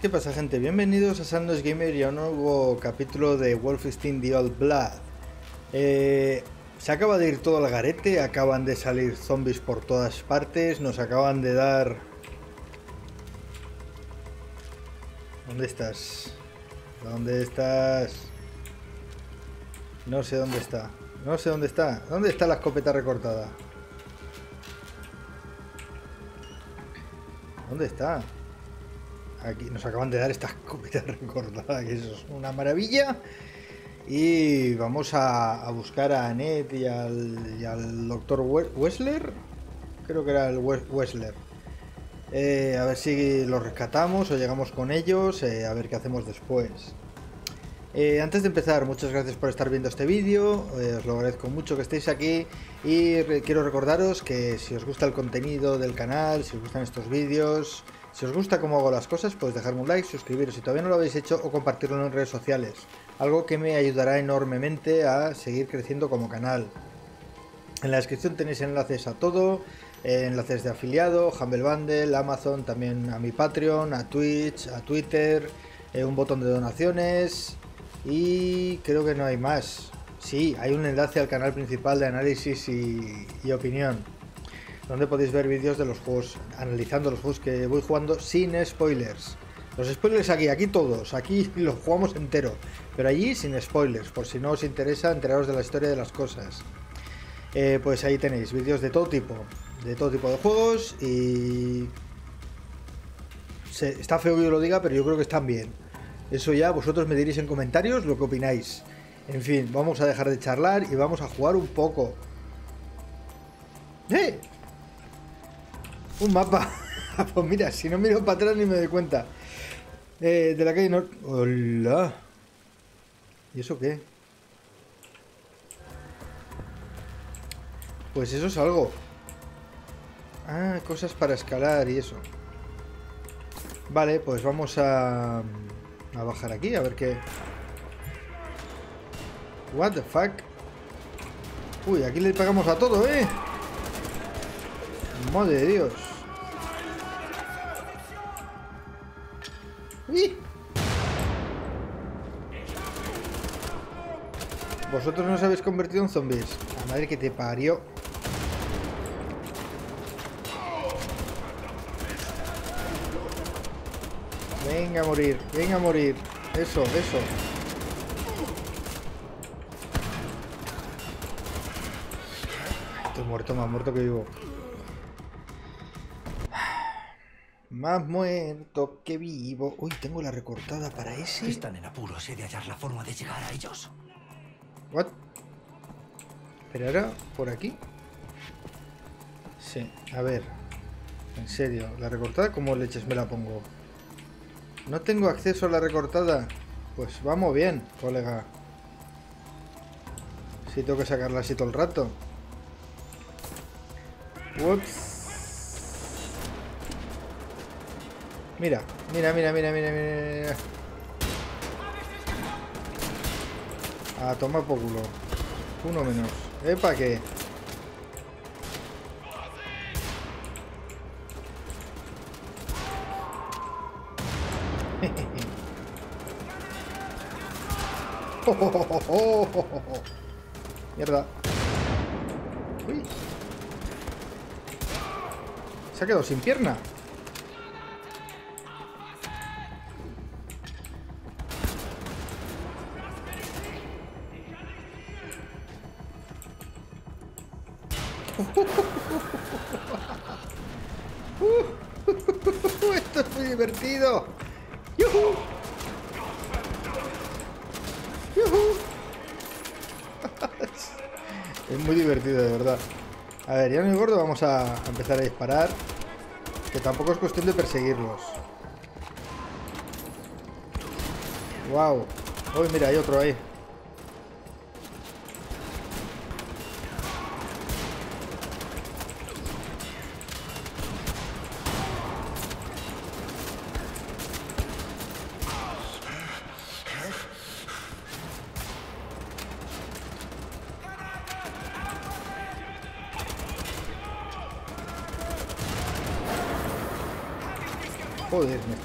¿Qué pasa gente? Bienvenidos a Sandos Gamer y a un nuevo capítulo de Wolfenstein The Old Blood. Eh, se acaba de ir todo al garete, acaban de salir zombies por todas partes, nos acaban de dar... ¿Dónde estás? ¿Dónde estás? No sé dónde está. No sé dónde está. ¿Dónde está la escopeta recortada? ¿Dónde está? Aquí nos acaban de dar esta escopeta recortada, que eso es una maravilla. Y vamos a, buscar a Annette y al, y al doctor Wessler. Creo que era el Wessler. Eh, a ver si los rescatamos o llegamos con ellos. Eh, a ver qué hacemos después. Eh, antes de empezar, muchas gracias por estar viendo este vídeo, os lo agradezco mucho que estéis aquí y quiero recordaros que si os gusta el contenido del canal, si os gustan estos vídeos, si os gusta cómo hago las cosas, podéis dejarme un like, suscribiros si todavía no lo habéis hecho o compartirlo en redes sociales, algo que me ayudará enormemente a seguir creciendo como canal. En la descripción tenéis enlaces a todo, eh, enlaces de afiliado, Humble Bundle, Amazon, también a mi Patreon, a Twitch, a Twitter, eh, un botón de donaciones, y creo que no hay más. Sí, hay un enlace al canal principal de análisis y, y opinión, donde podéis ver vídeos de los juegos, analizando los juegos que voy jugando sin spoilers. Los spoilers aquí, aquí todos, aquí los jugamos entero, pero allí sin spoilers, por si no os interesa enteraros de la historia de las cosas. Eh, pues ahí tenéis vídeos de todo tipo, de todo tipo de juegos y... Está feo que yo lo diga, pero yo creo que están bien. Eso ya vosotros me diréis en comentarios lo que opináis. En fin, vamos a dejar de charlar y vamos a jugar un poco. ¡Eh! Un mapa. pues mira, si no miro para atrás ni me doy cuenta. Eh, de la calle norte. ¡Hola! ¿Y eso qué? Pues eso es algo. Ah, cosas para escalar y eso. Vale, pues vamos a a bajar aquí, a ver qué... What the fuck? Uy, aquí le pegamos a todo, ¿eh? Madre de Dios. ¡Uy! Vosotros no os habéis convertido en zombies. La madre que te parió. Venga a morir, venga a morir. Eso, eso. Estoy muerto, más muerto que vivo. Más muerto que vivo. Uy, tengo la recortada para ese. Están en apuros y de hallar la forma de llegar a ellos. What? Pero ahora, por aquí. Sí, a ver. En serio, la recortada, ¿cómo leches me la pongo? No tengo acceso a la recortada. Pues vamos bien, colega. Si tengo que sacarla así todo el rato. Ups. Mira, mira, mira, mira, mira, mira. A tomar por culo. Uno menos. ¿Epa qué? Mierda. Uy. Se ha quedado sin pierna. A empezar a disparar. Que tampoco es cuestión de perseguirlos. Wow. Uy, mira, hay otro ahí.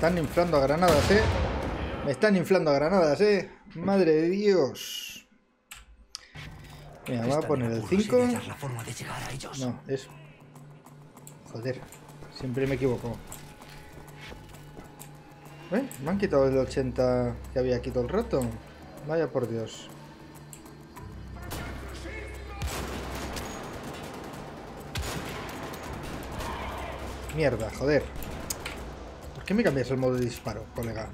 Están inflando a granadas, ¿eh? Me están inflando a granadas, ¿eh? Madre de Dios. Mira, voy a poner el 5. La forma de llegar a ellos. No, es... Joder, siempre me equivoco. ¿Eh? Me han quitado el 80 que había aquí todo el rato. Vaya por Dios. Mierda, joder. ¿Por qué me cambias el modo de disparo, colega?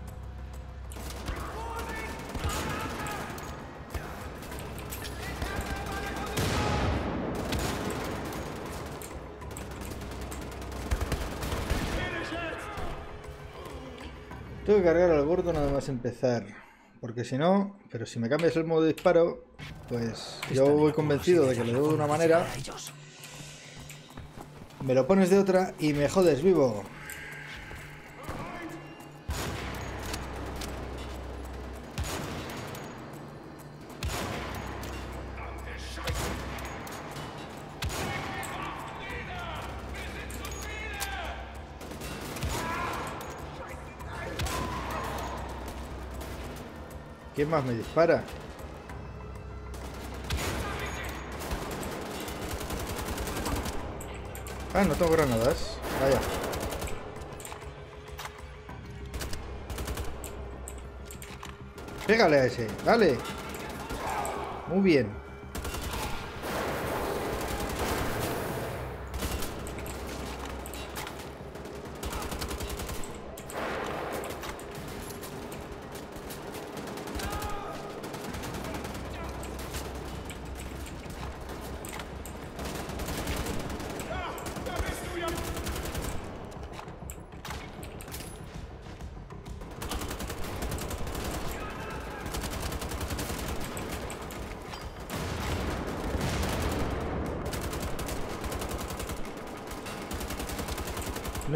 Tengo que cargar al gordo nada más empezar. Porque si no, pero si me cambias el modo de disparo, pues yo voy convencido de que lo debo de una manera, me lo pones de otra y me jodes vivo. ¿Quién más me dispara? Ah, no tengo granadas. Vaya. Pégale a ese, dale. Muy bien.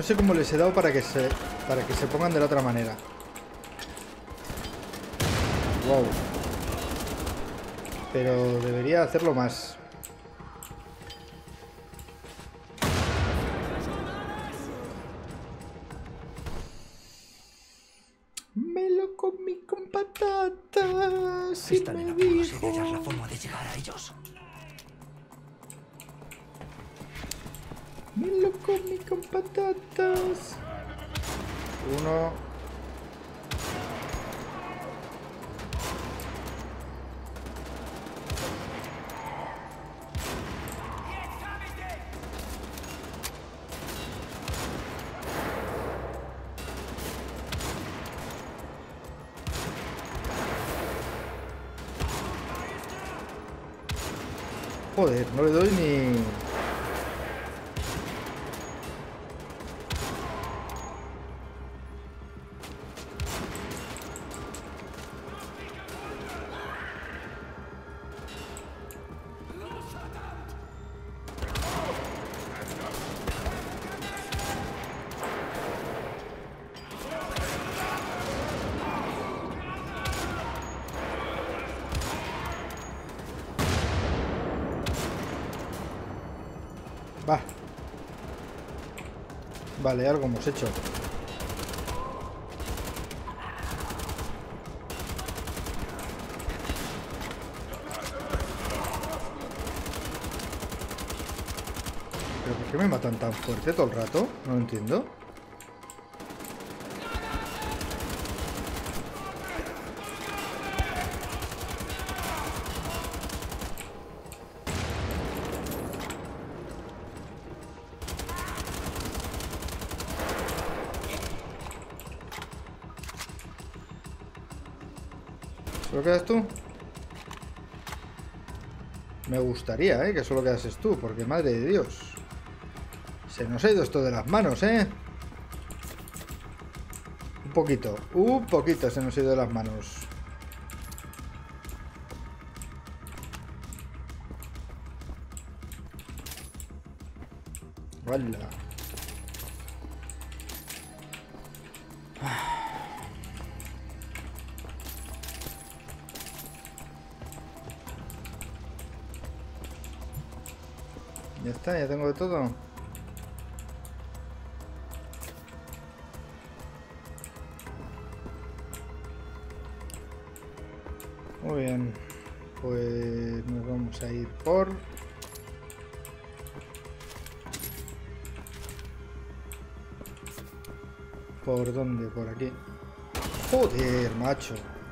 No sé cómo les he dado para que se para que se pongan de la otra manera. Wow. Pero debería hacerlo más. No le doy ni... Vale, algo hemos hecho. ¿Pero por qué me matan tan fuerte todo el rato? No lo entiendo. ¿Solo quedas tú? Me gustaría, ¿eh? Que solo quedases tú, porque madre de Dios. Se nos ha ido esto de las manos, ¿eh? Un poquito, un poquito se nos ha ido de las manos.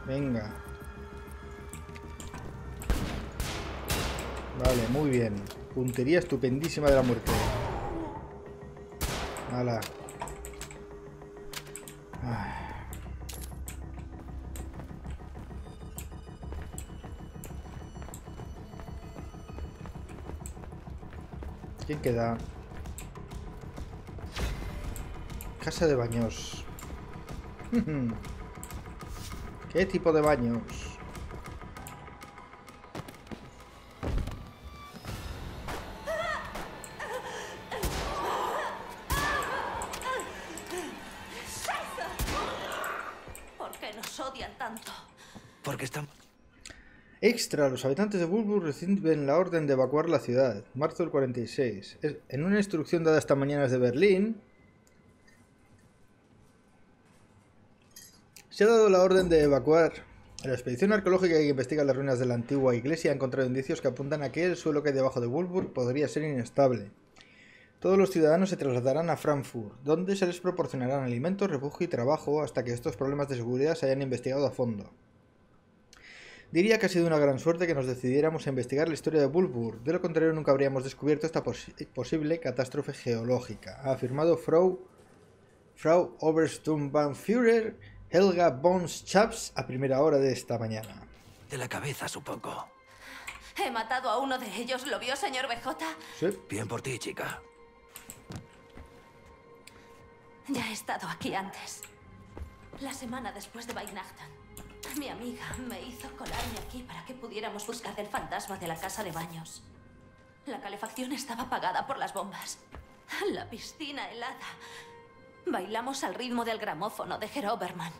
Venga. Vale, muy bien. Puntería estupendísima de la muerte. Hala. ¿Quién queda? Casa de baños. ¿Qué tipo de baños? ¿Por qué nos odian tanto? Porque están... Extra, los habitantes de Bulbur reciben la orden de evacuar la ciudad. Marzo del 46. Es- En una instrucción dada esta mañana desde Berlín, se ha dado la orden de evacuar. La expedición arqueológica que investiga las ruinas de la antigua iglesia ha encontrado indicios que apuntan a que el suelo que hay debajo de Bulbur podría ser inestable. Todos los ciudadanos se trasladarán a Frankfurt, donde se les proporcionarán alimentos, refugio y trabajo hasta que estos problemas de seguridad se hayan investigado a fondo. Diría que ha sido una gran suerte que nos decidiéramos a investigar la historia de Bulbur, de lo contrario nunca habríamos descubierto esta posi- posible catástrofe geológica, ha afirmado Frau, Frau Obersturmbannführer Helga von Schaps a primera hora de esta mañana. De la cabeza, supongo. He matado a uno de ellos. ¿Lo vio, señor BJ? Sí, Bien por ti, chica. Ya he estado aquí antes. La semana después de Weihnachten. Mi amiga me hizo colarme aquí para que pudiéramos buscar el fantasma de la casa de baños. La calefacción estaba apagada por las bombas. La piscina helada. Bailamos al ritmo del gramófono de Geroberman.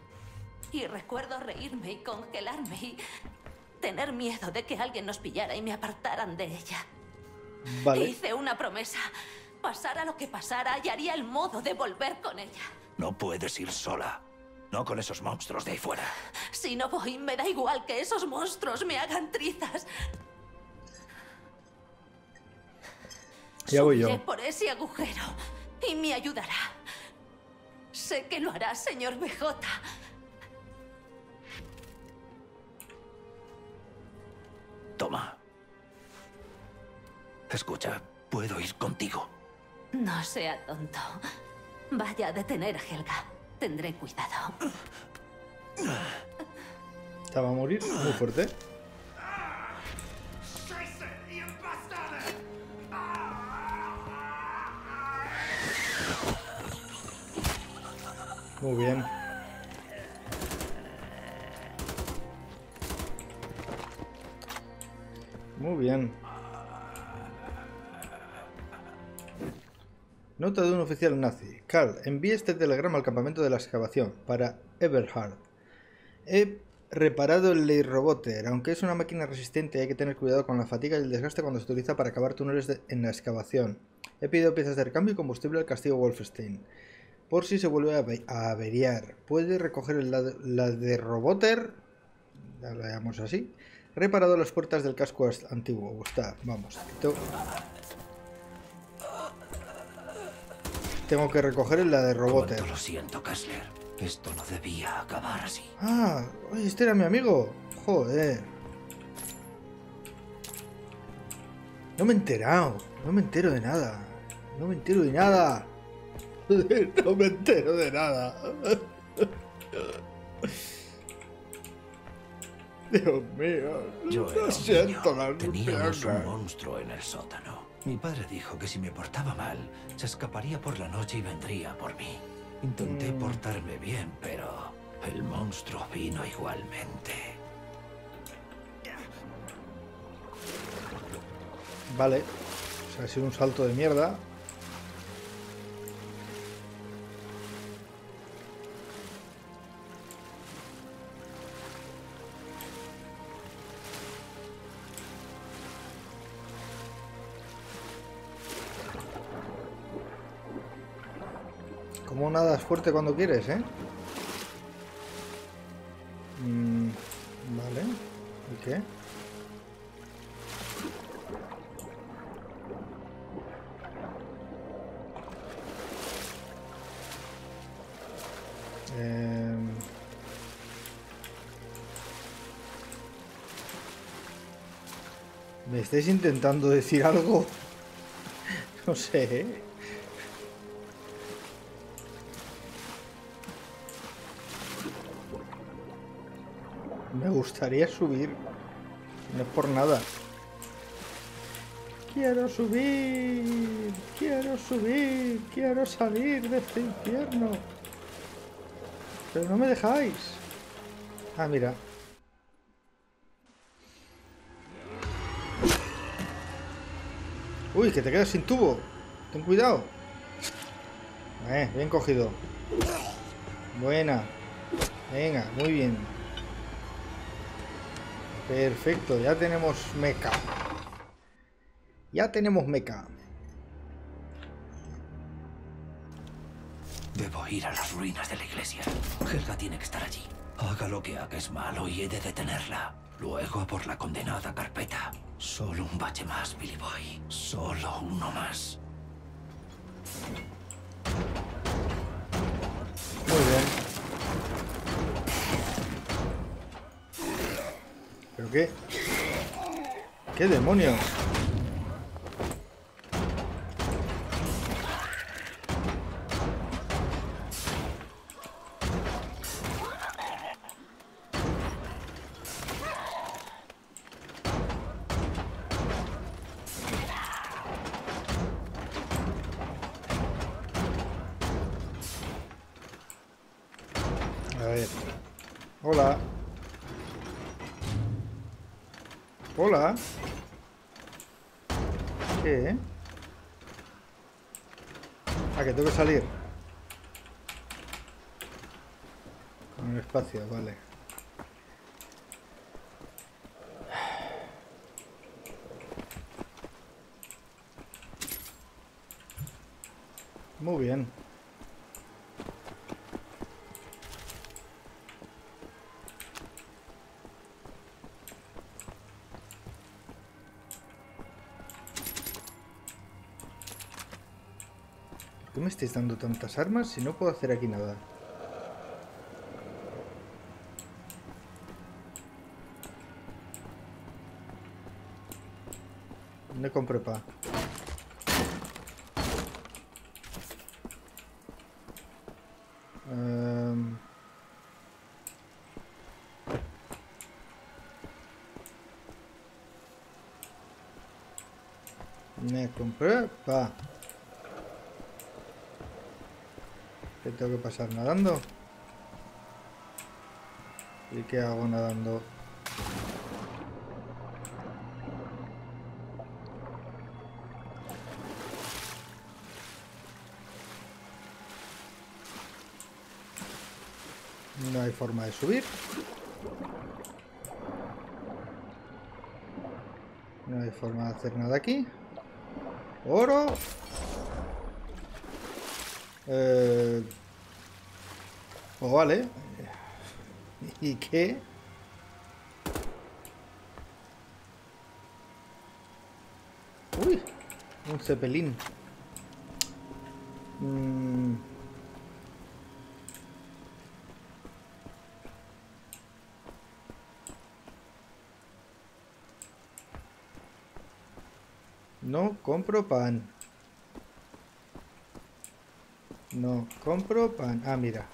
Y recuerdo reírme y congelarme y tener miedo de que alguien nos pillara y me apartaran de ella. vale. Hice una promesa. Pasara lo que pasara, hallaría el modo de volver con ella. No puedes ir sola. No con esos monstruos de ahí fuera. Si no voy, me da igual que esos monstruos me hagan trizas. Ya voy Subiré yo. por ese agujero y me ayudará. Sé que lo hará, señor BJ. Toma. Escucha, puedo ir contigo. No sea tonto. Vaya a detener a Helga. Tendré cuidado. Estaba a morir, muy fuerte. Muy bien. Muy bien. Nota de un oficial nazi. Carl, envíe este telegrama al campamento de la excavación para Eberhard. He reparado el Leirroboter. Aunque es una máquina resistente, hay que tener cuidado con la fatiga y el desgaste cuando se utiliza para cavar túneles en la excavación. He pedido piezas de recambio y combustible al castillo Wolfenstein. Por si se vuelve a, ave- a averiar. Puede recoger la, de Roboter. Ya la llamamos así. Reparado las puertas del casco as- antiguo. Gustav, vamos. Tengo, tengo que recoger la de Roboter. Cuánto lo siento, Kessler. Esto no debía acabar así. Ah, oye, este era mi amigo. Joder. No me he enterado. No me entero de nada. No me entero de nada. No me entero de nada. Dios mío. Yo era no siento niño. Teníamos un monstruo en el sótano. Mi padre dijo que si me portaba mal, se escaparía por la noche y vendría por mí. Intenté Mm. portarme bien, pero el monstruo vino igualmente. Vale. O sea, ha sido un salto de mierda. Como nada fuerte cuando quieres, ¿eh? Mm, vale. qué? Em, ¿Me estáis intentando decir algo? No sé, ¿eh? Me gustaría subir. No es por nada. Quiero subir. Quiero subir. Quiero salir de este infierno. Pero no me dejáis. Ah, mira. Uy, que te quedas sin tubo. Ten cuidado. Eh, bien cogido. Buena. Venga, muy bien. Perfecto, ya tenemos meca. Ya tenemos meca. Debo ir a las ruinas de la iglesia. Helga tiene que estar allí. Haga lo que haga es malo y he de detenerla. Luego por la condenada carpeta. Solo un bache más, Billy Boy. Solo uno más. ¿Pero qué? ¿Qué demonios? A ver. Hola. Hola. ¿Qué? Ah, que tengo que salir. Con el espacio, vale. Muy bien. ¿Por qué me estáis dando tantas armas si no puedo hacer aquí nada? ¿Dónde compré pa? Em, Me compré pa. ¿Qué tengo que pasar nadando? ¿Y qué hago nadando? No hay forma de subir. No hay forma de hacer nada aquí. Oro. Eh, pues vale. ¿Y qué? Uy, un cepelín. Mm. No compro pan. No, compro pan. Ah, mira.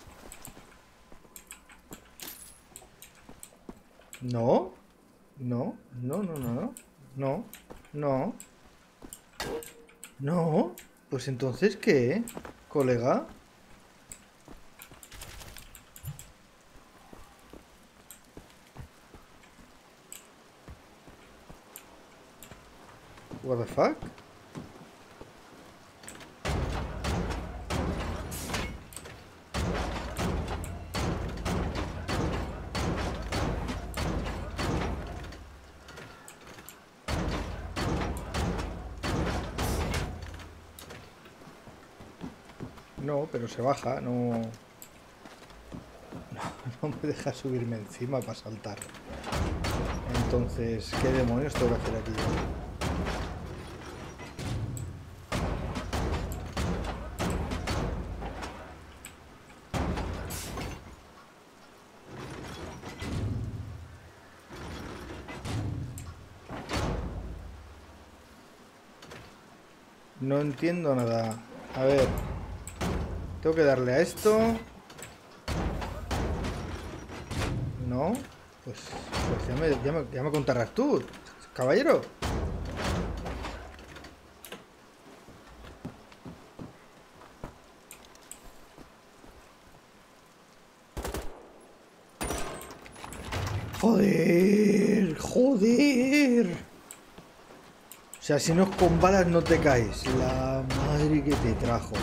No. No, no, no, no, no. No, no. No. Pues entonces, ¿qué? Colega. What the fuck? Se baja, no... No, no me deja subirme encima para saltar. Entonces, ¿qué demonios tengo que hacer aquí? No entiendo nada. A ver. Tengo que darle a esto. No. Pues, pues ya, me, ya, me, ya me contarás tú, caballero. Joder, joder. O sea, si no es con balas no te caes. La madre que te trajo.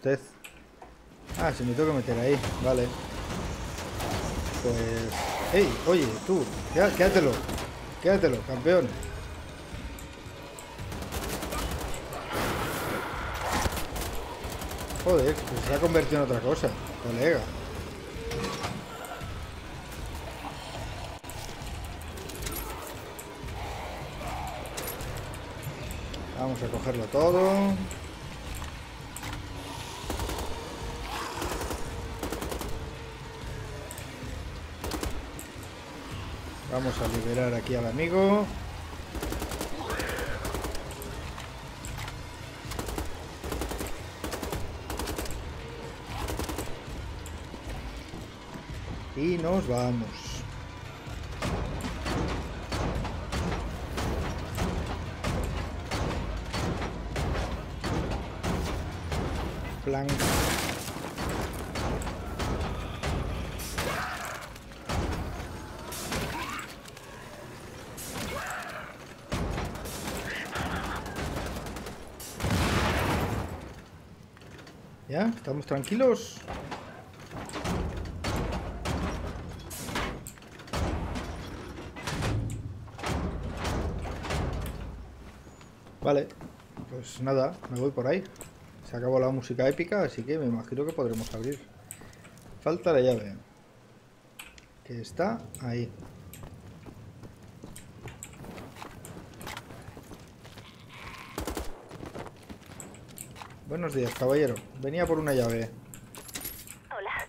Usted. Ah, si me tengo que meter ahí. Vale. Pues... ¡Ey! Oye, tú. Quédatelo. Quédatelo, campeón. Joder, que se ha convertido en otra cosa, colega. Vamos a cogerlo todo. Vamos a liberar aquí al amigo. Y nos vamos. Plan. ¿Ya? ¿Estamos tranquilos? Vale, pues nada, me voy por ahí. Se acabó la música épica, así que me imagino que podremos abrir. Falta la llave. Que está ahí. Buenos días, caballero. Venía por una llave. Hola.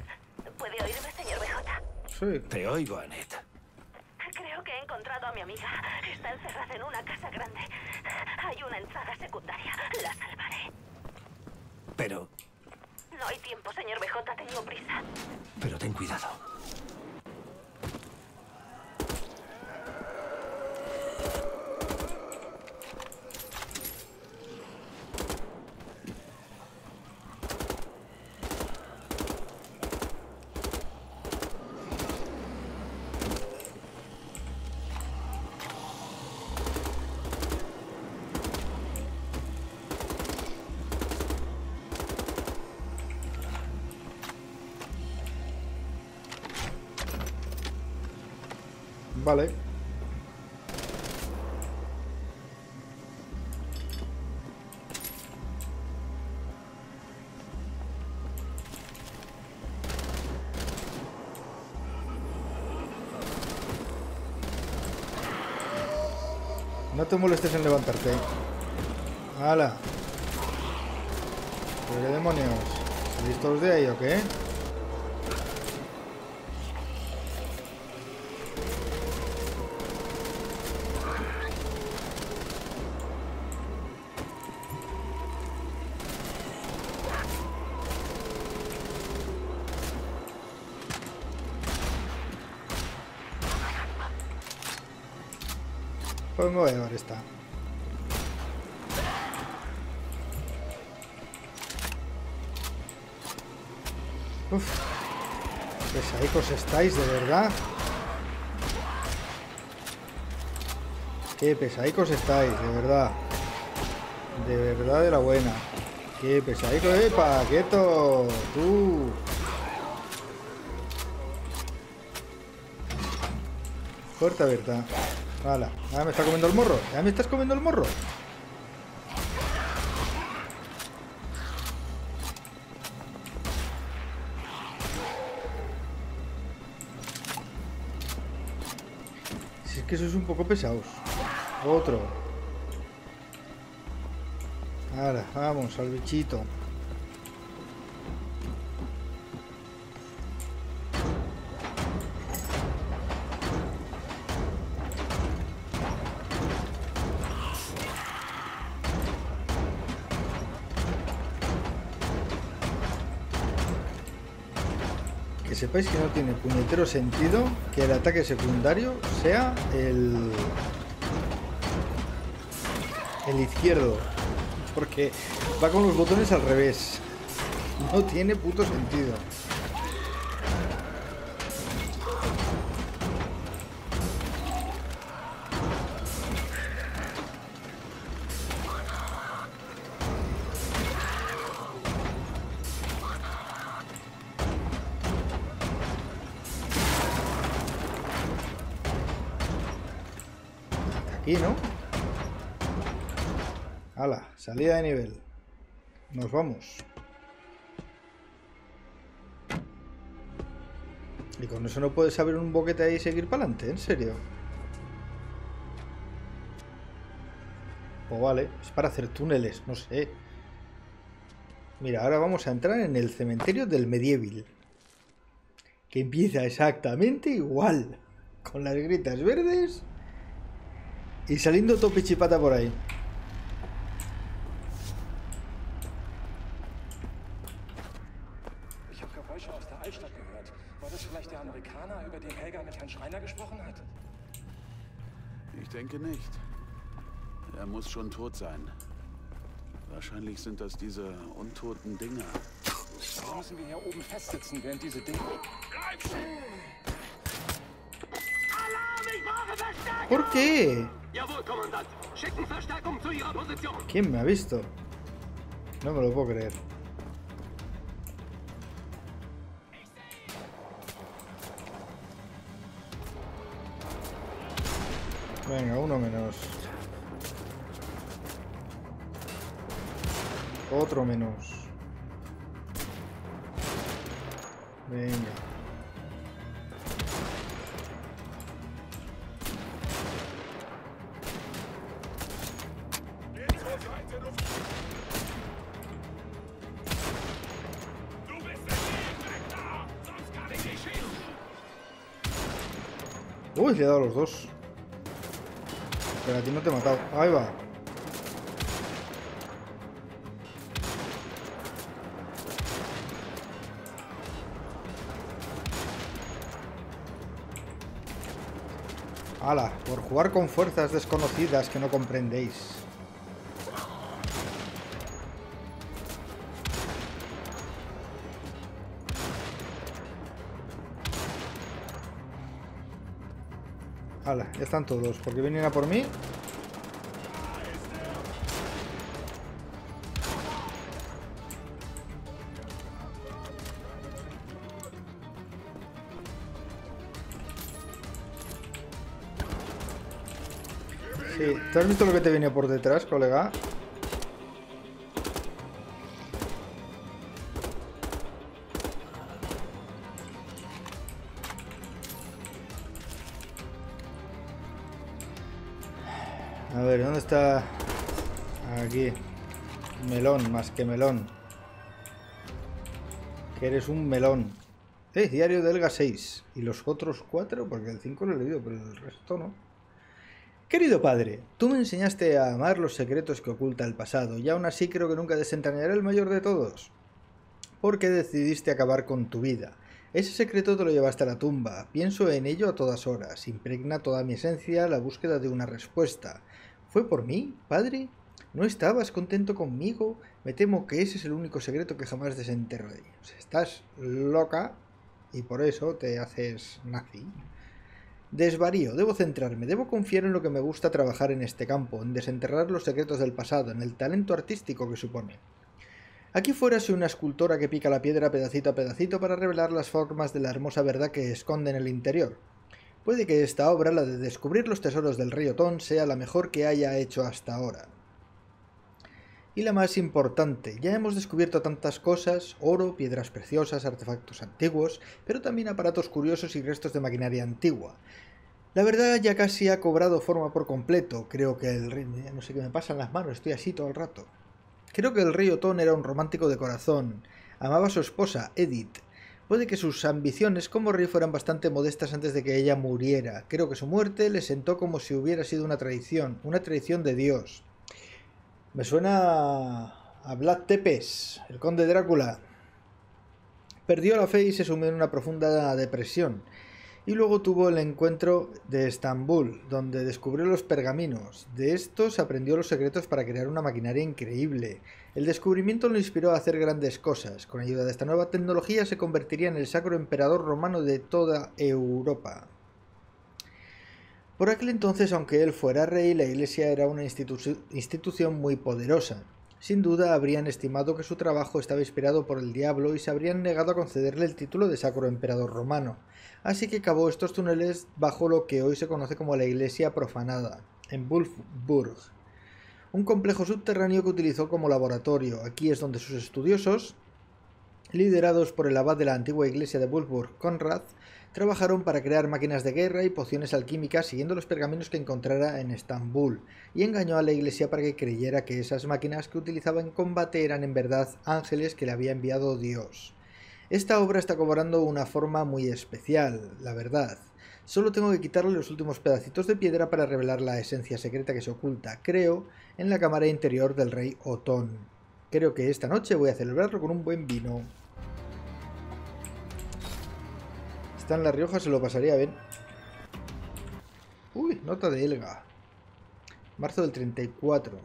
¿Puede oírme, señor BJ? Sí, Te oigo, Annette. Te molestes en levantarte. ¡Hala! ¿Pero qué demonios? ¿Salís todos de ahí o qué? Pues llevar esta. Uf. Pesadicos estáis, de verdad. Qué pesadicos estáis, de verdad. De verdad de la buena. Qué pesadicos, epa, quieto. Tú. Puerta abierta. Hala, ya me está comiendo el morro. Ya me estás comiendo el morro. Si es que sois un poco pesados. Otro. Ahora, vamos al bichito. Sepáis que no tiene puñetero sentido que el ataque secundario sea el... El izquierdo. Porque va con los botones al revés. No tiene puto sentido. Salida de nivel. Nos vamos. Y con eso no puedes abrir un boquete ahí y seguir para adelante, ¿en serio? O vale, es para hacer túneles, no sé. Mira, ahora vamos a entrar en el cementerio del medieval. Que empieza exactamente igual. Con las gritas verdes. Y saliendo tope chipata por ahí. Denke nicht. Er muss schon tot sein. Wahrscheinlich sind das diese untoten Dinger. Also müssen wir hier oben festsitzen, während diese Dinge... ¿Por qué? Jawohl, Kommandant. Schicken Verstärkung zu Ihrer Position. ¿Quién me ha visto? No me lo puedo creer. Venga, uno menos. Otro menos. Venga. Uy, le he dado los dos. Pero a ti no te he matado. Ahí va. Ala, por jugar con fuerzas desconocidas que no comprendéis. Están todos. Porque vienen a por mí. Sí, ¿te has visto lo que te viene por detrás, colega? Más que melón. Que eres un melón. Eh, diario de Elga 6. ¿Y los otros cuatro? Porque el 5 lo he leído, pero el resto no. Querido padre, tú me enseñaste a amar los secretos que oculta el pasado, y aún así creo que nunca desentrañaré el mayor de todos. ¿Por qué decidiste acabar con tu vida? Ese secreto te lo llevaste a la tumba. Pienso en ello a todas horas. Impregna toda mi esencia la búsqueda de una respuesta. ¿Fue por mí, padre? ¿No estabas contento conmigo? Me temo que ese es el único secreto que jamás desenterraré. O estás loca y por eso te haces nazi. Desvarío, debo centrarme, debo confiar en lo que me gusta trabajar en este campo, en desenterrar los secretos del pasado, en el talento artístico que supone. Aquí fuera soy una escultora que pica la piedra pedacito a pedacito para revelar las formas de la hermosa verdad que esconde en el interior. Puede que esta obra, la de descubrir los tesoros del río Ton, sea la mejor que haya hecho hasta ahora. Y la más importante, ya hemos descubierto tantas cosas, oro, piedras preciosas, artefactos antiguos, pero también aparatos curiosos y restos de maquinaria antigua. La verdad ya casi ha cobrado forma por completo, creo que el rey... no sé qué me pasa en las manos, estoy así todo el rato. Creo que el rey Otón era un romántico de corazón, amaba a su esposa, Edith, Puede que sus ambiciones como rey fueran bastante modestas antes de que ella muriera. Creo que su muerte le sentó como si hubiera sido una traición, una traición de Dios. Me suena a Vlad Tepes, el conde Drácula. Perdió la fe y se sumió en una profunda depresión y luego tuvo el encuentro de Estambul, donde descubrió los pergaminos. De estos aprendió los secretos para crear una maquinaria increíble. El descubrimiento lo inspiró a hacer grandes cosas. Con ayuda de esta nueva tecnología se convertiría en el sacro emperador romano de toda Europa. Por aquel entonces, aunque él fuera rey, la Iglesia era una institución muy poderosa. Sin duda habrían estimado que su trabajo estaba inspirado por el diablo y se habrían negado a concederle el título de sacro emperador romano así que cavó estos túneles bajo lo que hoy se conoce como la iglesia profanada, en Wolfburg, un complejo subterráneo que utilizó como laboratorio. Aquí es donde sus estudiosos, liderados por el abad de la antigua iglesia de Wolfburg, Conrad, trabajaron para crear máquinas de guerra y pociones alquímicas siguiendo los pergaminos que encontrara en Estambul, y engañó a la iglesia para que creyera que esas máquinas que utilizaba en combate eran en verdad ángeles que le había enviado Dios. Esta obra está cobrando una forma muy especial, la verdad. Solo tengo que quitarle los últimos pedacitos de piedra para revelar la esencia secreta que se oculta, creo, en la cámara interior del rey Otón. Creo que esta noche voy a celebrarlo con un buen vino. Está en La Rioja, se lo pasaría bien. Uy, nota de Elga. Marzo del 34.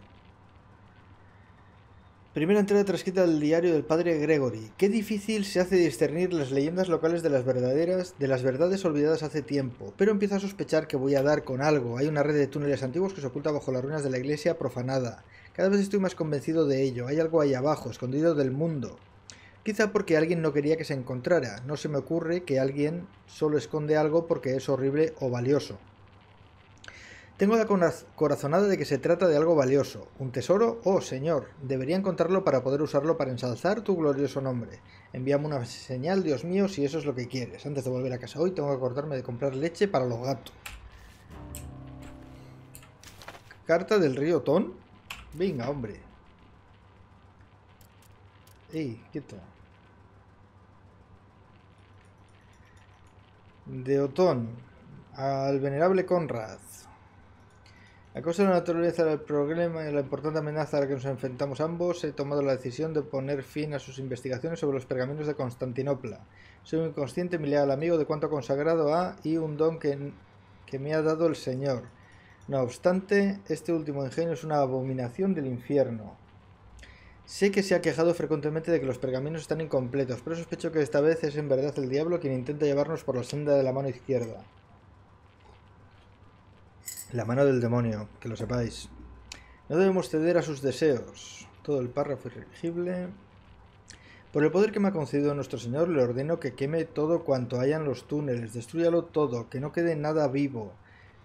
Primera entrega transcrita del diario del padre Gregory. Qué difícil se hace discernir las leyendas locales de las verdaderas, de las verdades olvidadas hace tiempo, pero empiezo a sospechar que voy a dar con algo. Hay una red de túneles antiguos que se oculta bajo las ruinas de la iglesia profanada. Cada vez estoy más convencido de ello. Hay algo ahí abajo, escondido del mundo. Quizá porque alguien no quería que se encontrara. No se me ocurre que alguien solo esconde algo porque es horrible o valioso. Tengo la corazonada de que se trata de algo valioso, un tesoro, oh Señor, debería encontrarlo para poder usarlo para ensalzar tu glorioso nombre. Envíame una señal, Dios mío, si eso es lo que quieres. Antes de volver a casa hoy tengo que acordarme de comprar leche para los gatos. Carta del río Ton. Venga, hombre. Ey, quieto. De Otón al venerable Conrad. A causa de la naturaleza del problema y la importante amenaza a la que nos enfrentamos ambos, he tomado la decisión de poner fin a sus investigaciones sobre los pergaminos de Constantinopla. Soy un inconsciente mi leal amigo de cuanto consagrado a y un don que, que me ha dado el Señor. No obstante, este último ingenio es una abominación del infierno. Sé que se ha quejado frecuentemente de que los pergaminos están incompletos, pero sospecho que esta vez es en verdad el diablo quien intenta llevarnos por la senda de la mano izquierda. La mano del demonio, que lo sepáis. No debemos ceder a sus deseos. Todo el párrafo irrelegible. Por el poder que me ha concedido nuestro Señor, le ordeno que queme todo cuanto haya en los túneles, destruyalo todo, que no quede nada vivo.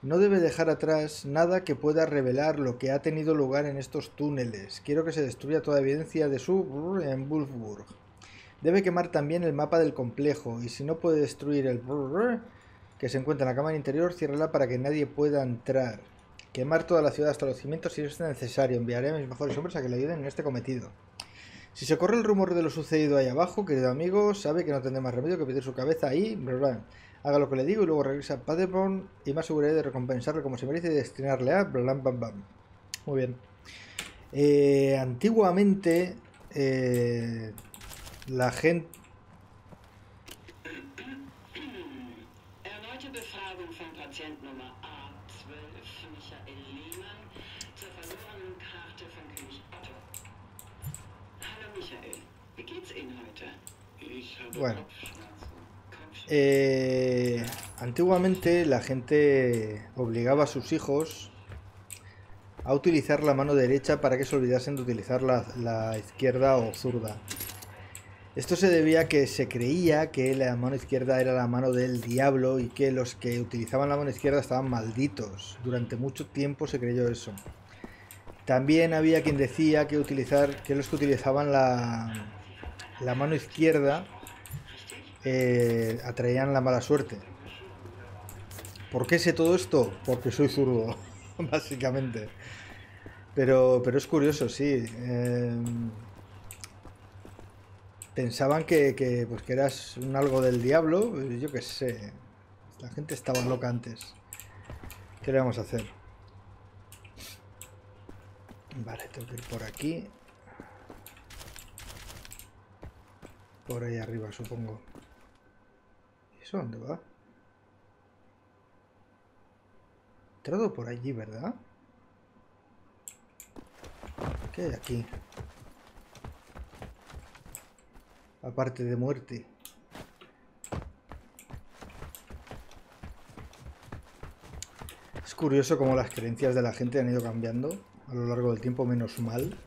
No debe dejar atrás nada que pueda revelar lo que ha tenido lugar en estos túneles. Quiero que se destruya toda evidencia de su en Wolfburg. Debe quemar también el mapa del complejo, y si no puede destruir el que se encuentra en la cámara interior, ciérrala para que nadie pueda entrar. Quemar toda la ciudad hasta los cimientos si es necesario. Enviaré a mis mejores hombres a que le ayuden en este cometido. Si se corre el rumor de lo sucedido ahí abajo, querido amigo, sabe que no tendré más remedio que pedir su cabeza ahí. Haga lo que le digo y luego regresa a Paderborn y me aseguraré de recompensarle como se merece y destinarle a... Blam, bam, bam. Muy bien. Eh, antiguamente eh, la gente... Erneute Befragung von Patient Nummer A12, Michael Lehmann, zur verlorenen Karte von König Otto. Hallo Michael, wie geht's Ihnen heute? Ich habe Bueno. Eh, antiguamente la gente obligaba a sus hijos a utilizar la mano derecha para que se olvidasen de utilizar la, la izquierda o zurda. Esto se debía a que se creía que la mano izquierda era la mano del diablo y que los que utilizaban la mano izquierda estaban malditos. Durante mucho tiempo se creyó eso. También había quien decía que utilizar que los que utilizaban la mano izquierda eh, atraían la mala suerte. ¿Por qué sé todo esto? Porque soy zurdo, básicamente. Pero, pero es curioso, sí. eh, pensaban que, que, pues, que eras un algo del diablo, pues, yo qué sé. La gente estaba loca antes. ¿Qué le vamos a hacer? Vale, tengo que ir por aquí. Por ahí arriba, supongo. ¿Y eso dónde va? Entrado por allí, ¿verdad? ¿Qué hay aquí? Aparte de muerte. Es curioso cómo las creencias de la gente han ido cambiando a lo largo del tiempo, menos mal.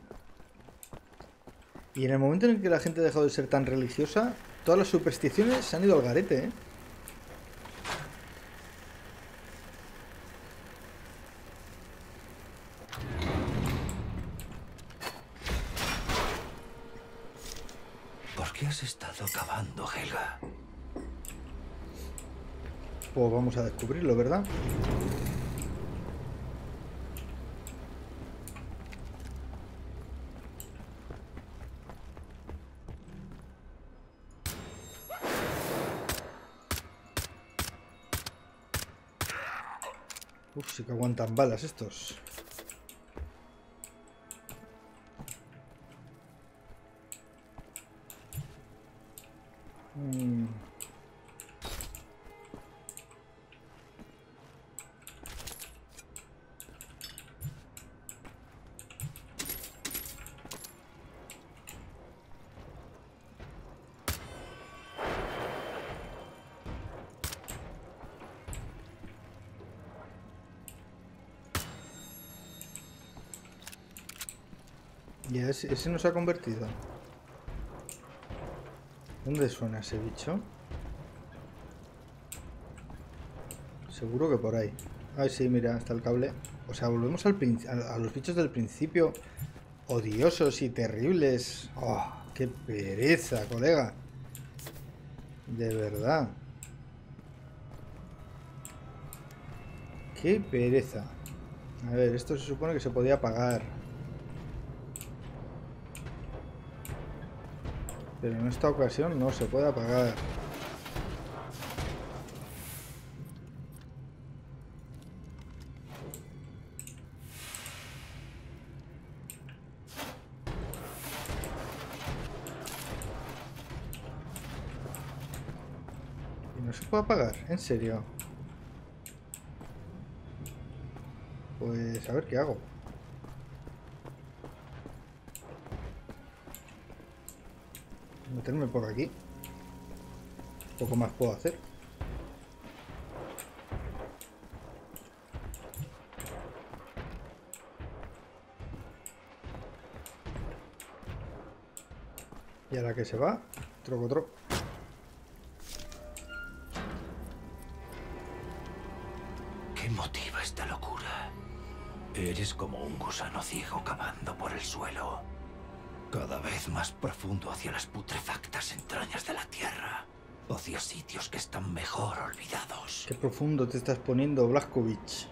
Y en el momento en que la gente ha dejado de ser tan religiosa, todas las supersticiones se han ido al garete, ¿eh? ¿Por qué has estado cavando, Helga? Pues a descubrirlo, ¿verdad? Uf, sí que aguantan balas estos. Ese, ese no se ha convertido. ¿Dónde suena ese bicho? Seguro que por ahí. Ay, sí, mira, está el cable. O sea, volvemos a los bichos del principio. Odiosos y terribles. ¡Oh, qué pereza, colega! De verdad. Qué pereza. A ver, esto se supone que se podía apagar. Pero en esta ocasión no se puede apagar. ¿Y no se puede apagar? ¿En serio? Pues a ver qué hago. Meterme por aquí. Poco más puedo hacer. Y a la que se va, troco troco. ¿Qué motiva esta locura? Eres como un gusano ciego cavando por el suelo, cada vez más profundo hacia las putrefactas entrañas de la tierra. Hacia sitios que están mejor olvidados. Qué profundo te estás poniendo, Blaskovich.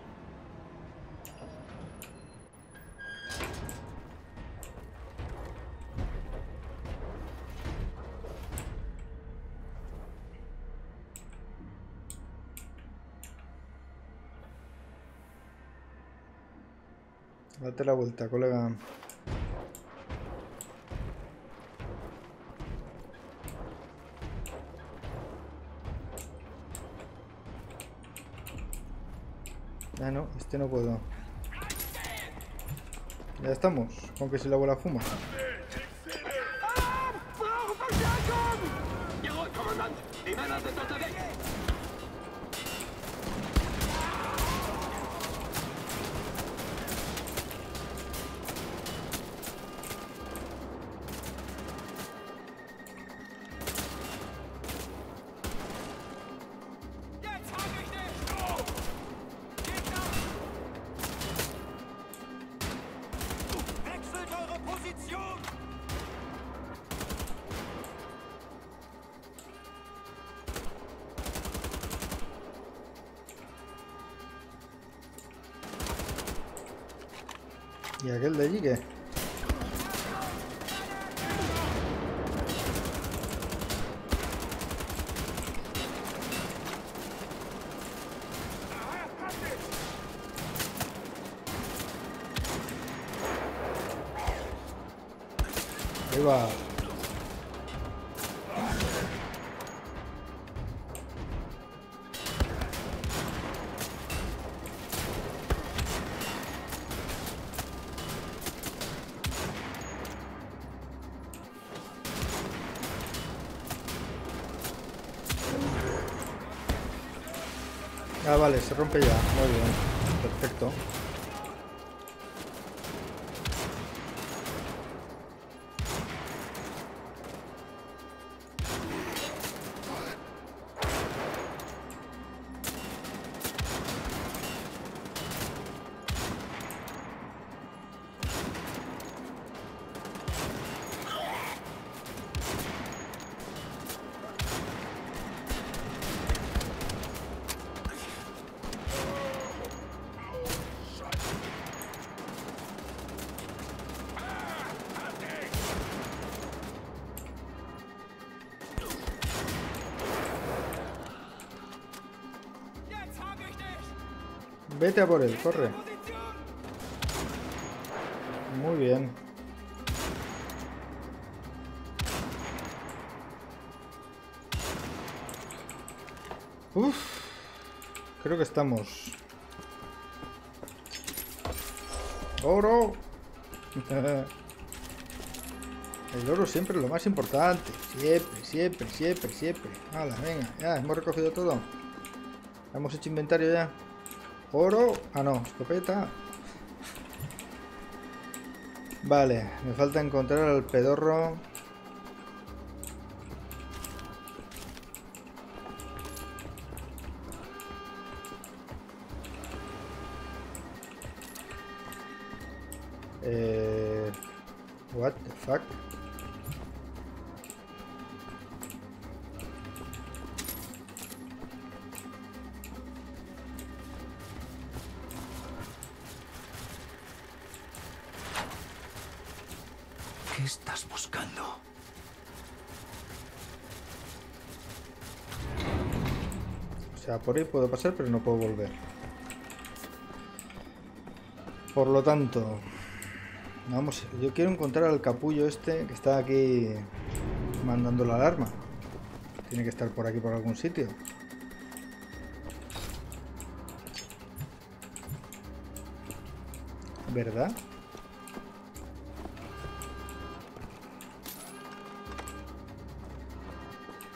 Date la vuelta, colega. Este no puedo. Ya estamos, con que si la fuma. Ahí va. Ah, vale, se rompe ya. Muy bien. Perfecto. Por él, corre. Muy bien. Uf. Creo que estamos. ¡Oro! El oro siempre es lo más importante. Siempre, siempre, siempre, siempre. Hala, venga, ya, hemos recogido todo. Hemos hecho inventario ya. Oro. Ah, no, escopeta. Vale, me falta encontrar al pedorro. Por puedo pasar, pero no puedo volver. Por lo tanto, vamos, yo quiero encontrar al capullo este que está aquí mandando la alarma. Tiene que estar por aquí por algún sitio. ¿Verdad?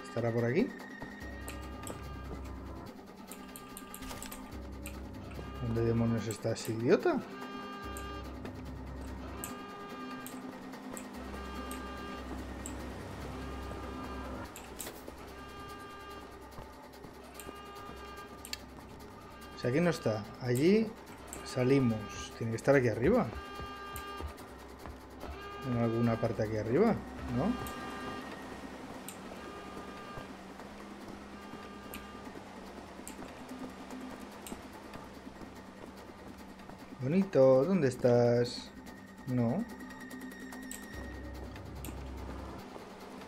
¿Estará por aquí? ¿Dónde demonios está ese idiota? O sea, aquí no está. Allí salimos. Tiene que estar aquí arriba. En alguna parte aquí arriba, ¿no? Bonito, ¿dónde estás? No.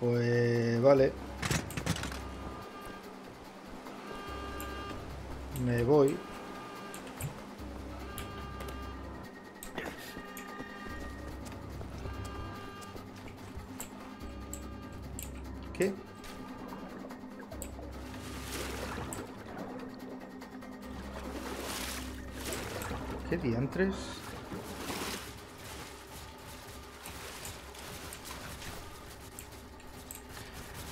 Pues vale. Me voy. Diantres?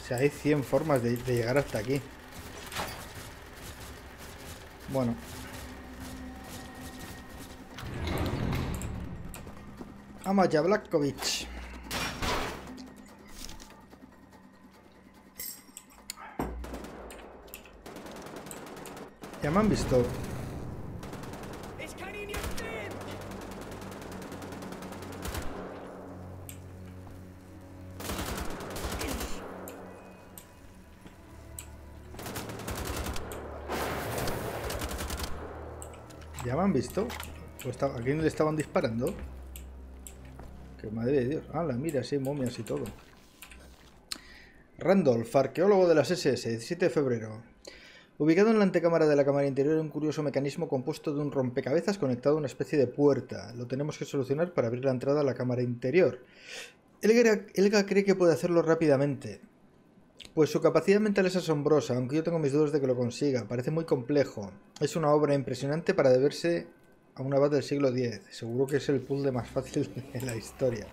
O sea, hay 100 formas de, llegar hasta aquí. Bueno. Amaya Blakovic. Ya me han visto. Visto? ¿O ¿A quién le estaban disparando? Que madre de Dios. ¡Hala, mira, sí, momias y todo! Randolph, arqueólogo de las SS, 17 de febrero. Ubicado en la antecámara de la cámara interior un curioso mecanismo compuesto de un rompecabezas conectado a una especie de puerta. Lo tenemos que solucionar para abrir la entrada a la cámara interior. Elga cree que puede hacerlo rápidamente. Pues su capacidad mental es asombrosa, aunque yo tengo mis dudas de que lo consiga. Parece muy complejo. Es una obra impresionante para deberse a un abad del siglo X. Seguro que es el puzzle más fácil de la historia.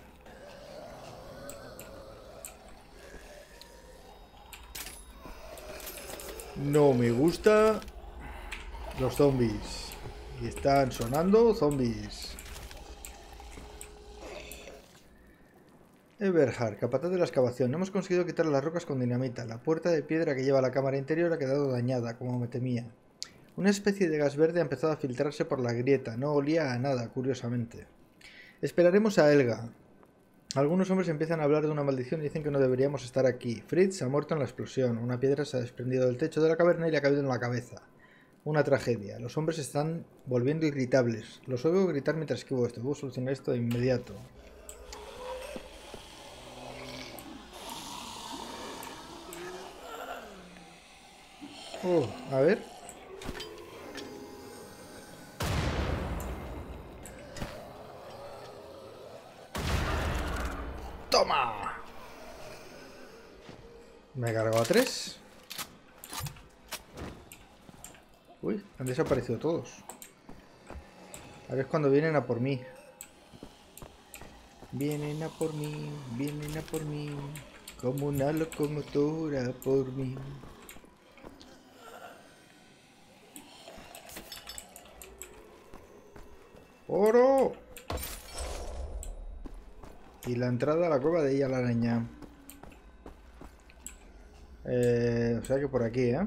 No me gusta los zombies. Y están sonando zombies. Eberhard, capataz de la excavación. Hemos conseguido quitar las rocas con dinamita. La puerta de piedra que lleva a la cámara interior ha quedado dañada, como me temía. Una especie de gas verde ha empezado a filtrarse por la grieta. No olía a nada, curiosamente. Esperaremos a Elga. Algunos hombres empiezan a hablar de una maldición y dicen que no deberíamos estar aquí. Fritz ha muerto en la explosión. Una piedra se ha desprendido del techo de la caverna y le ha caído en la cabeza. Una tragedia. Los hombres están volviendo irritables. Los oigo gritar mientras escribo esto. Debo solucionar esto de inmediato. Oh, a ver. ¡Toma! Me he a tres. Uy, han desaparecido todos. A ver cuando vienen a por mí. Vienen a por mí, vienen a por mí. Como una locomotora por mí. ¡Oro! Y la entrada a la cueva de ella la araña. Eh, o sea que por aquí, ¿eh?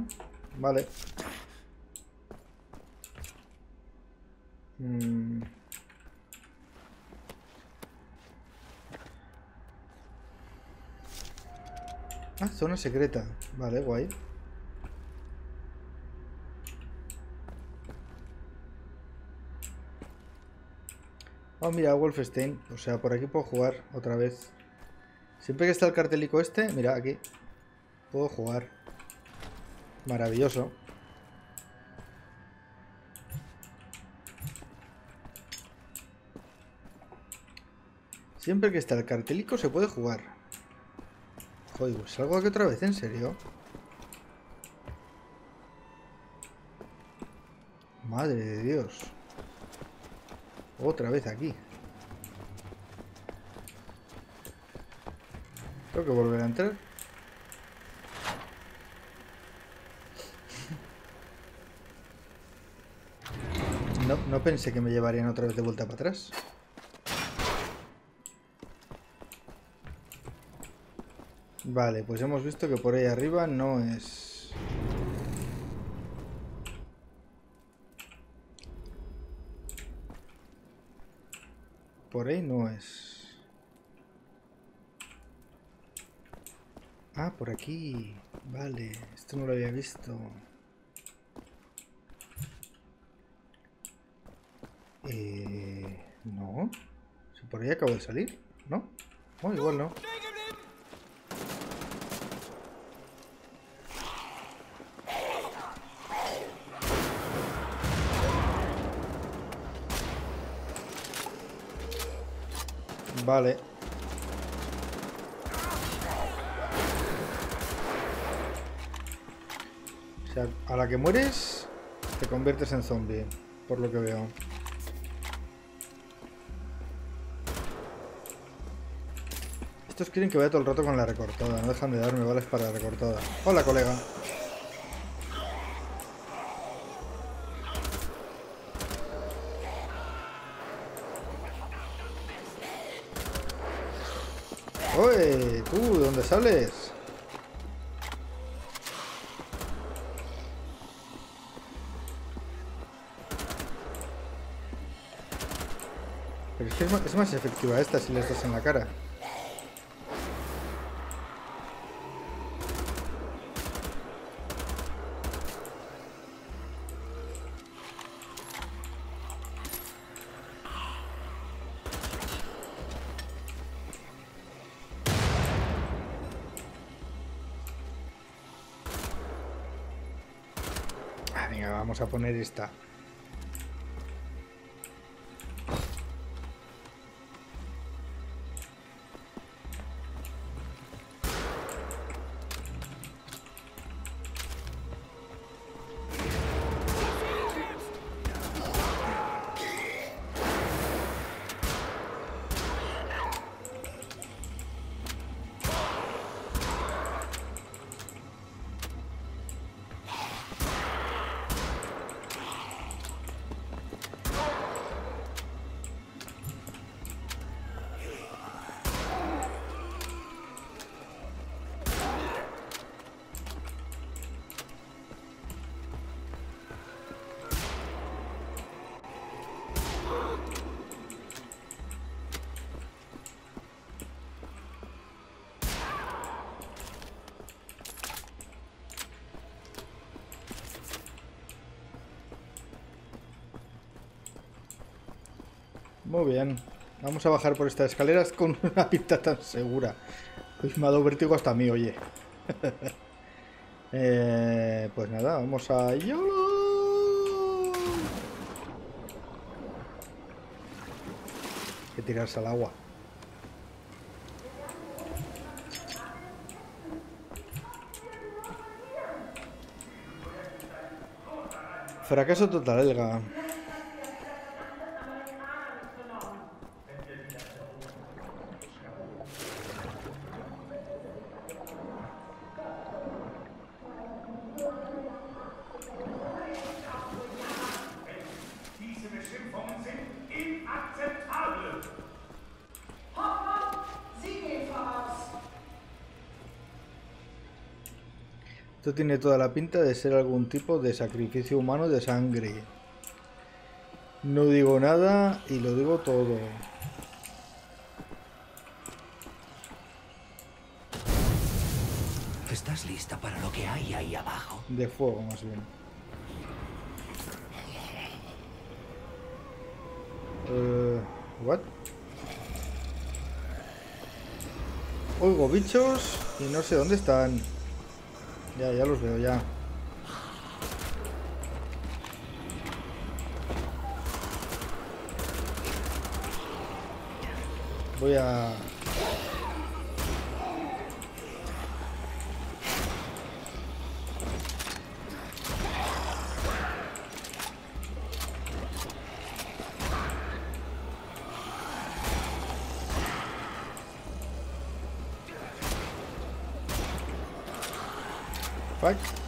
Vale. Mm. Ah, zona secreta. Vale, guay. Oh, mira, Wolfenstein. O sea, por aquí puedo jugar otra vez. Siempre que está el cartelico este, mira, aquí. Puedo jugar. Maravilloso. Siempre que está el cartelico se puede jugar. Joder, pues salgo aquí otra vez, ¿en serio? Madre de Dios. Otra vez aquí. Tengo que volver a entrar. No, no pensé que me llevarían otra vez de vuelta para atrás. Vale, pues hemos visto que por ahí arriba no es... Por ahí no es... Ah, por aquí. Vale, esto no lo había visto. Eh, no. Si por ahí acabo de salir, ¿no? Oh, igual no. Vale. O sea, a la que mueres, te conviertes en zombie, por lo que veo. Estos quieren que vaya todo el rato con la recortada, no dejan de darme balas para la recortada. Hola, colega. ¿Tú? ¿De dónde sales? Pero es que es más, es más efectiva esta si le das en la cara. Vamos a poner esta. Muy bien. Vamos a bajar por estas escaleras con una pinta tan segura. Pues me ha dado vértigo hasta a mí, oye. Eh, pues nada, vamos a... ¡YOLO! Hay que tirarse al agua. Fracaso total, Elga. Tiene toda la pinta de ser algún tipo de sacrificio humano de sangre. No digo nada y lo digo todo. ¿Estás lista para lo que hay ahí abajo? De fuego, más bien. Eh, what? Oigo bichos y no sé dónde están. Ya, ya los veo, ya. Voy a... Fuck.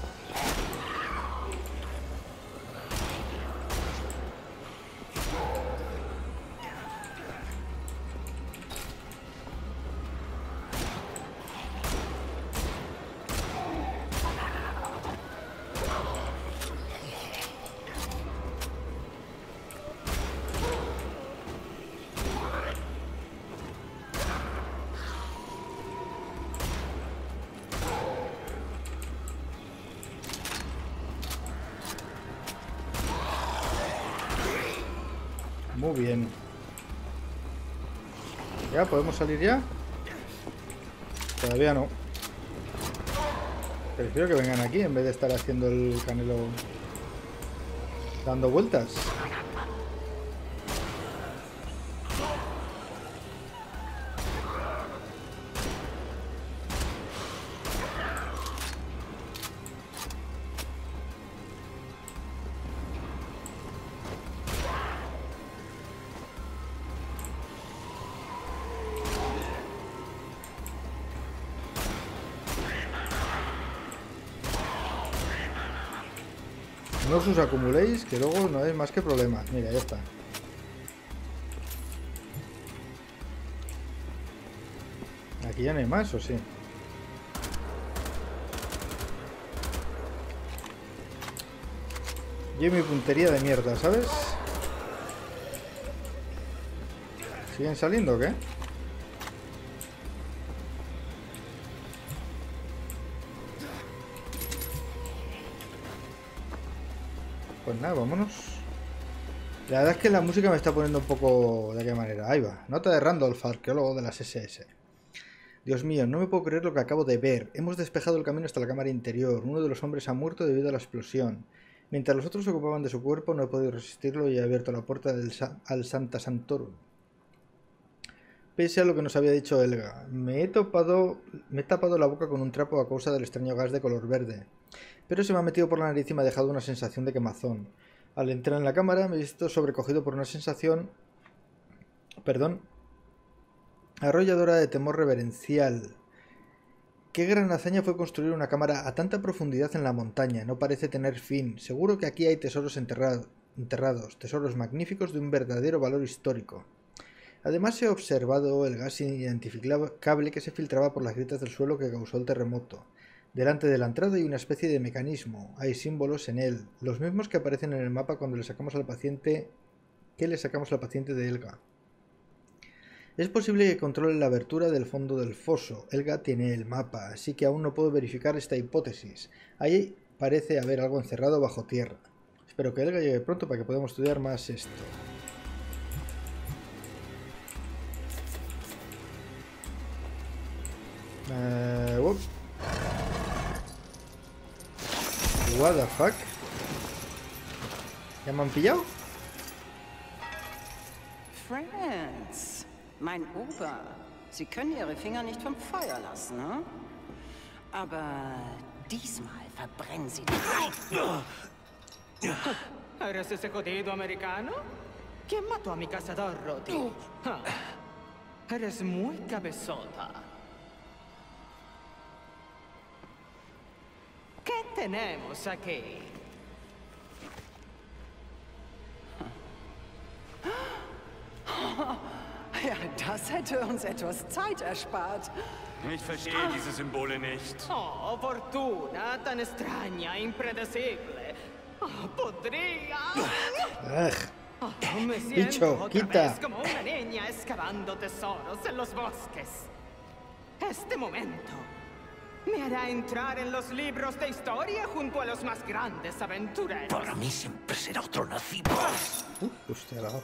Bien. ¿Ya? ¿Podemos salir ya? Todavía no. Prefiero que vengan aquí en vez de estar haciendo el canelo dando vueltas. Os acumuléis, que luego no es más que problemas. Mira, ya está. Aquí ya no hay más, ¿o sí? Yo mi puntería de mierda, ¿sabes? ¿Siguen saliendo o qué? Nada, vámonos. La verdad es que la música me está poniendo un poco... ¿De qué manera? Ahí va. Nota de Randolph, arqueólogo de las SS. Dios mío, no me puedo creer lo que acabo de ver. Hemos despejado el camino hasta la cámara interior. Uno de los hombres ha muerto debido a la explosión. Mientras los otros se ocupaban de su cuerpo, no he podido resistirlo y he abierto la puerta del sa- al Santa Santorum. Pese a lo que nos había dicho Elga, me he, topado, me he tapado la boca con un trapo a causa del extraño gas de color verde. Pero se me ha metido por la nariz y me ha dejado una sensación de quemazón. Al entrar en la cámara me he visto sobrecogido por una sensación... Perdón. Arrolladora de temor reverencial. Qué gran hazaña fue construir una cámara a tanta profundidad en la montaña. No parece tener fin. Seguro que aquí hay tesoros enterra- enterrados, tesoros magníficos de un verdadero valor histórico. Además he observado el gas identificable que se filtraba por las grietas del suelo que causó el terremoto. Delante de la entrada hay una especie de mecanismo. Hay símbolos en él, los mismos que aparecen en el mapa cuando le sacamos al paciente que le sacamos al paciente de Elga. Es posible que controle la abertura del fondo del foso. Elga tiene el mapa, así que aún no puedo verificar esta hipótesis. Ahí parece haber algo encerrado bajo tierra. Espero que Elga llegue pronto para que podamos estudiar más esto. Eh, What the fuck? ¿Ya me han pillado? Friends, mein Ober, Sie können Ihre Finger nicht vom Feuer lassen, ne? Aber diesmal verbrennen Sie ¿Eres ese jodido americano? ¿Quién mató a mi cazador, Roti? Ah, Eres muy cabezota. Tenemos aquí? Ja, das hätte uns etwas Zeit erspart. Ich verstehe diese Symbole nicht. Oh, fortuna tan extraña, impredecible. Oh, podría. Ugh. Oh, me Bicho, quita. como una niña excavando tesoros en los bosques. Este momento me hará entrar en los libros de historia junto a los más grandes aventureros. Para mí siempre será otro la-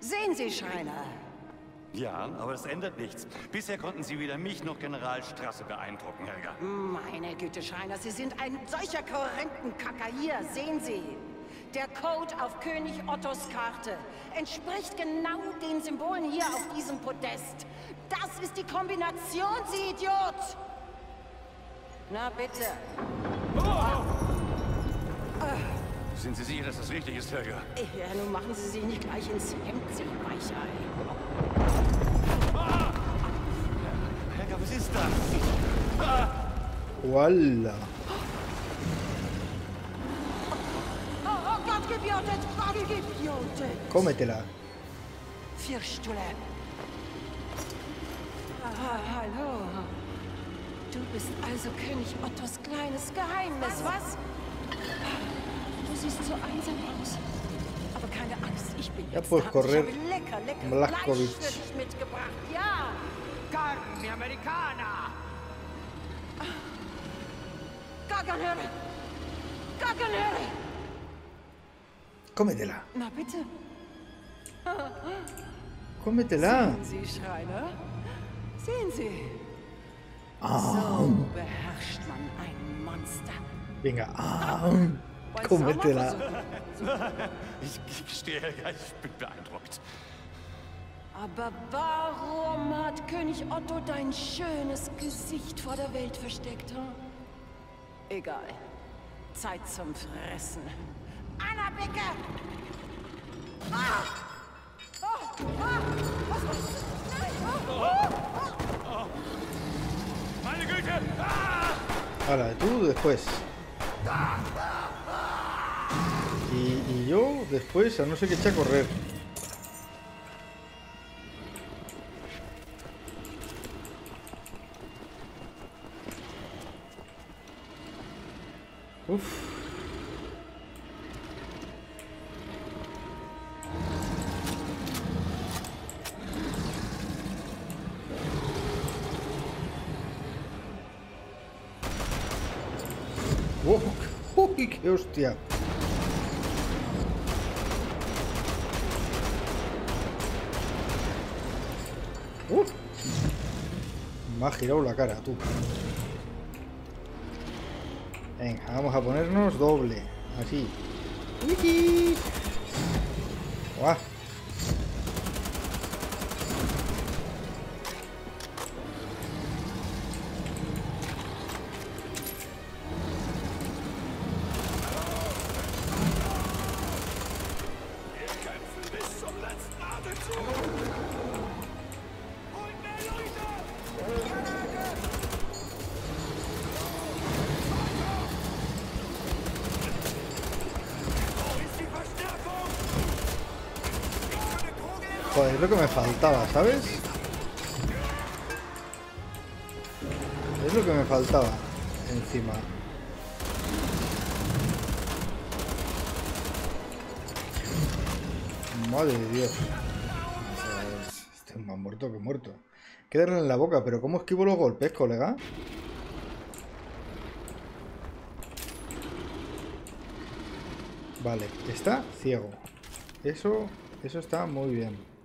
Sehen Sie, Schreiner. Ja, aber es ändert nichts. Bisher konnten Sie weder mich noch General Strasse beeindrucken, Helga. Meine Güte, Schreiner, Sie sind ein solcher Korrentenkacker. Hier, sehen Sie. Der Code auf König Ottos Karte entspricht genau den Symbolen hier auf diesem Podest. Das ist die Kombination, Sie Idiot! Na bitte. Sind Sie sicher, dass das richtig ist, Helga? Ja, nun machen Sie sich nicht gleich ins Hemd, Sie Weichei. Helga, was ist das? Walla. Oh, oh Gott, gebiotet! Gott, gebiotet! Cómetela. Vier Stulle. Ah, hallo. Du bist also König Ottos kleines Geheimnis, was? Du siehst so einsam aus. Aber keine Angst, ich bin Ja, jetzt pues correr. Ich habe lecker, lecker dich mitgebracht. Ja. Carne americana. Garganöre. Garganöre. Cómetela. Na bitte. Cómetela. Sehen Sie, Schreiner? Sehen Sie. Ah, So beherrscht man ein Monster. Ah, du auch mal cómetela. versuchen? Ich, Helga, ich bin beeindruckt. Aber warum hat König Otto dein schönes Gesicht vor der Welt versteckt? Hm? Egal. Zeit zum Fressen. Anna Bicke! Ah! Oh! Ah! Was machst du? Nein! Oh! Ahora, tú después. Y, yo después, a no ser que eche a correr. Uf. Qué hostia! ¡Uh! Me ha girado la cara, tú. Venga, vamos a ponernos doble. Así. ¡Guau! Faltaba, ¿sabes? Es lo que me faltaba encima. Madre de Dios. Este es más muerto que muerto. Quedarle en la boca, pero ¿cómo esquivo los golpes, colega? Vale, está ciego. Eso, eso está muy bien.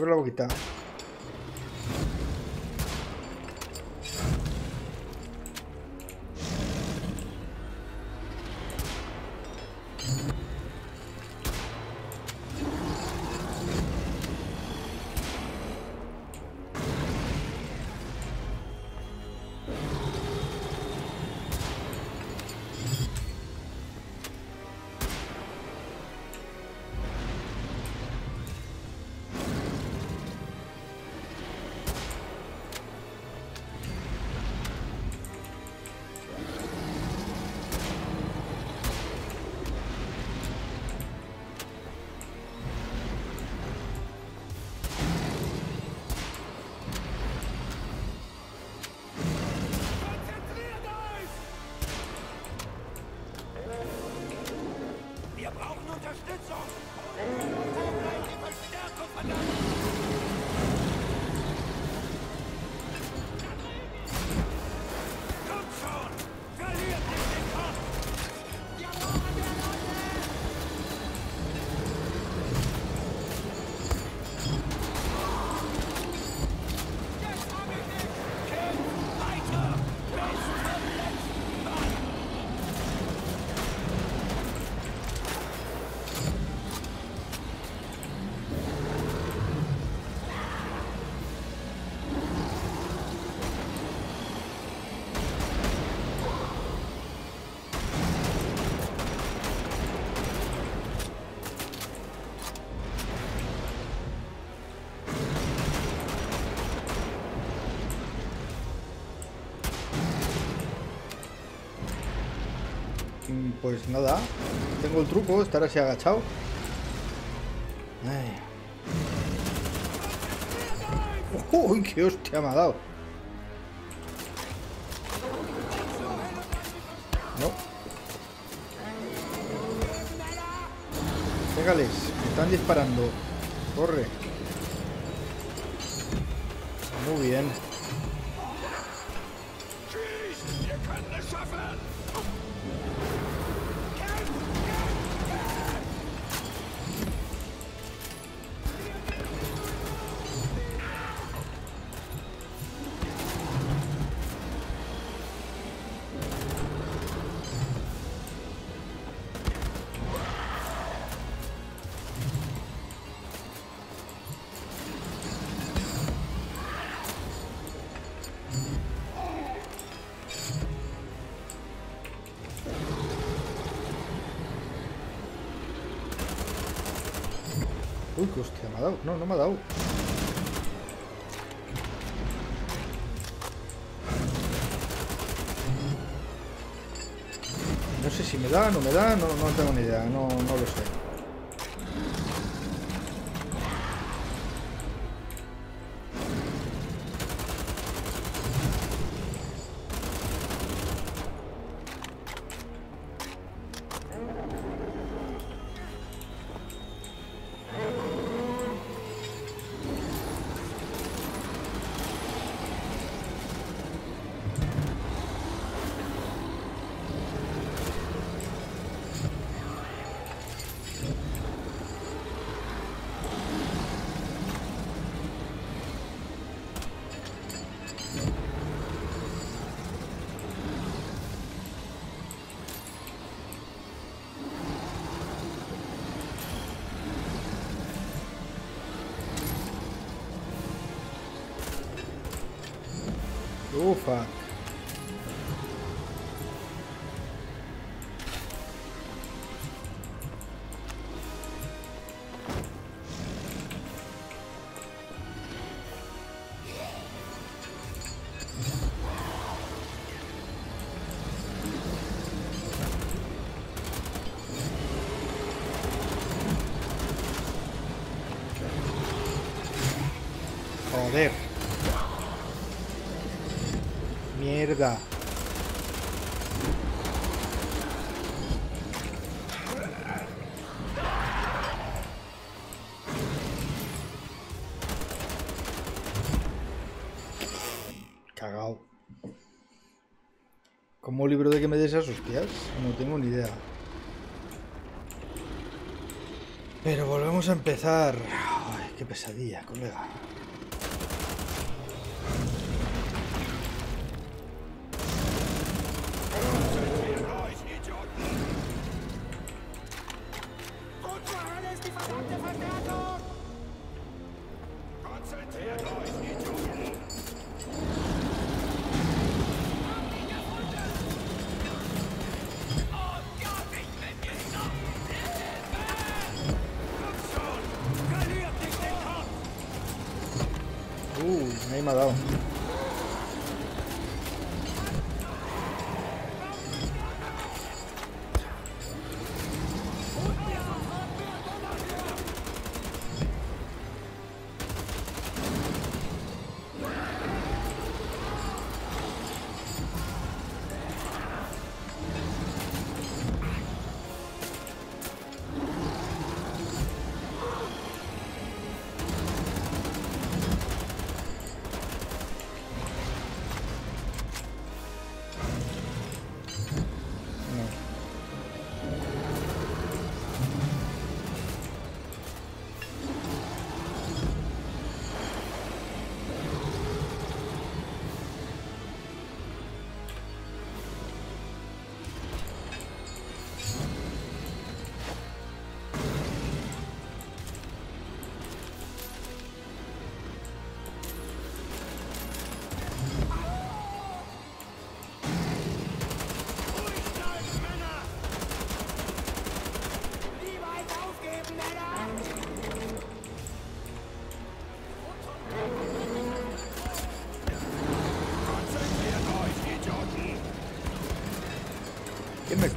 Abre la boquita. Pues nada, tengo el truco, estar así agachado. Ay. ¡Uy, qué hostia me ha dado! No. Pégales, me están disparando. Corre. Muy bien. No, no me ha dado. No sé si me da, no me da, no, tengo ni idea, no lo sé. ¿Cómo libro de que me des esas hostias? No tengo ni idea. Pero volvemos a empezar. Ay, qué pesadilla, colega.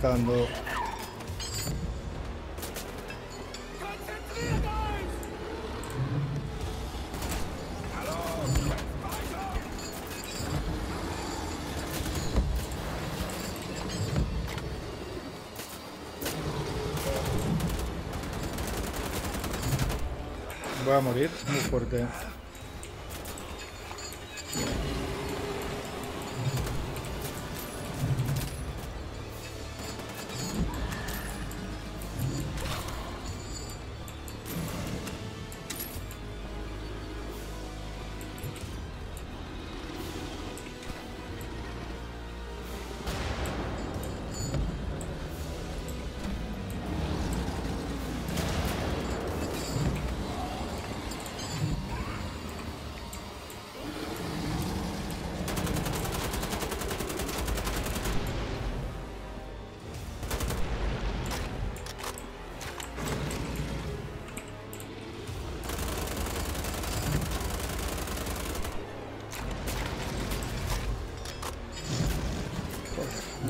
Voy a morir muy fuerte.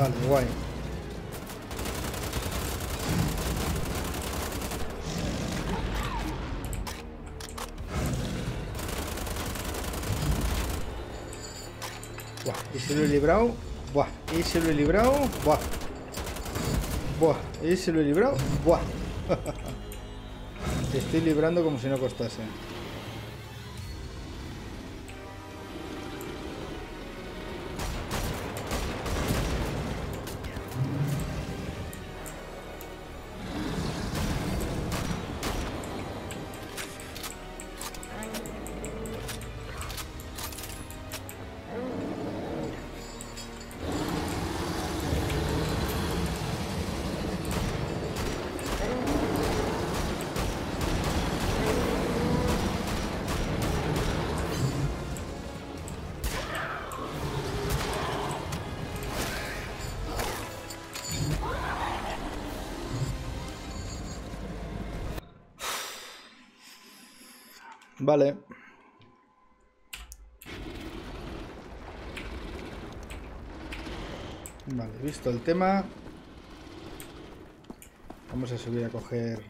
Vale, guay. Buah, se lo he librado. Buah, se lo he librado. Buah. Buah, ese lo he librado. Buah. Estoy librando como si no costase. Vale. Vale, visto el tema. Vamos a subir a coger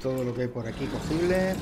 todo lo que hay por aquí cogible.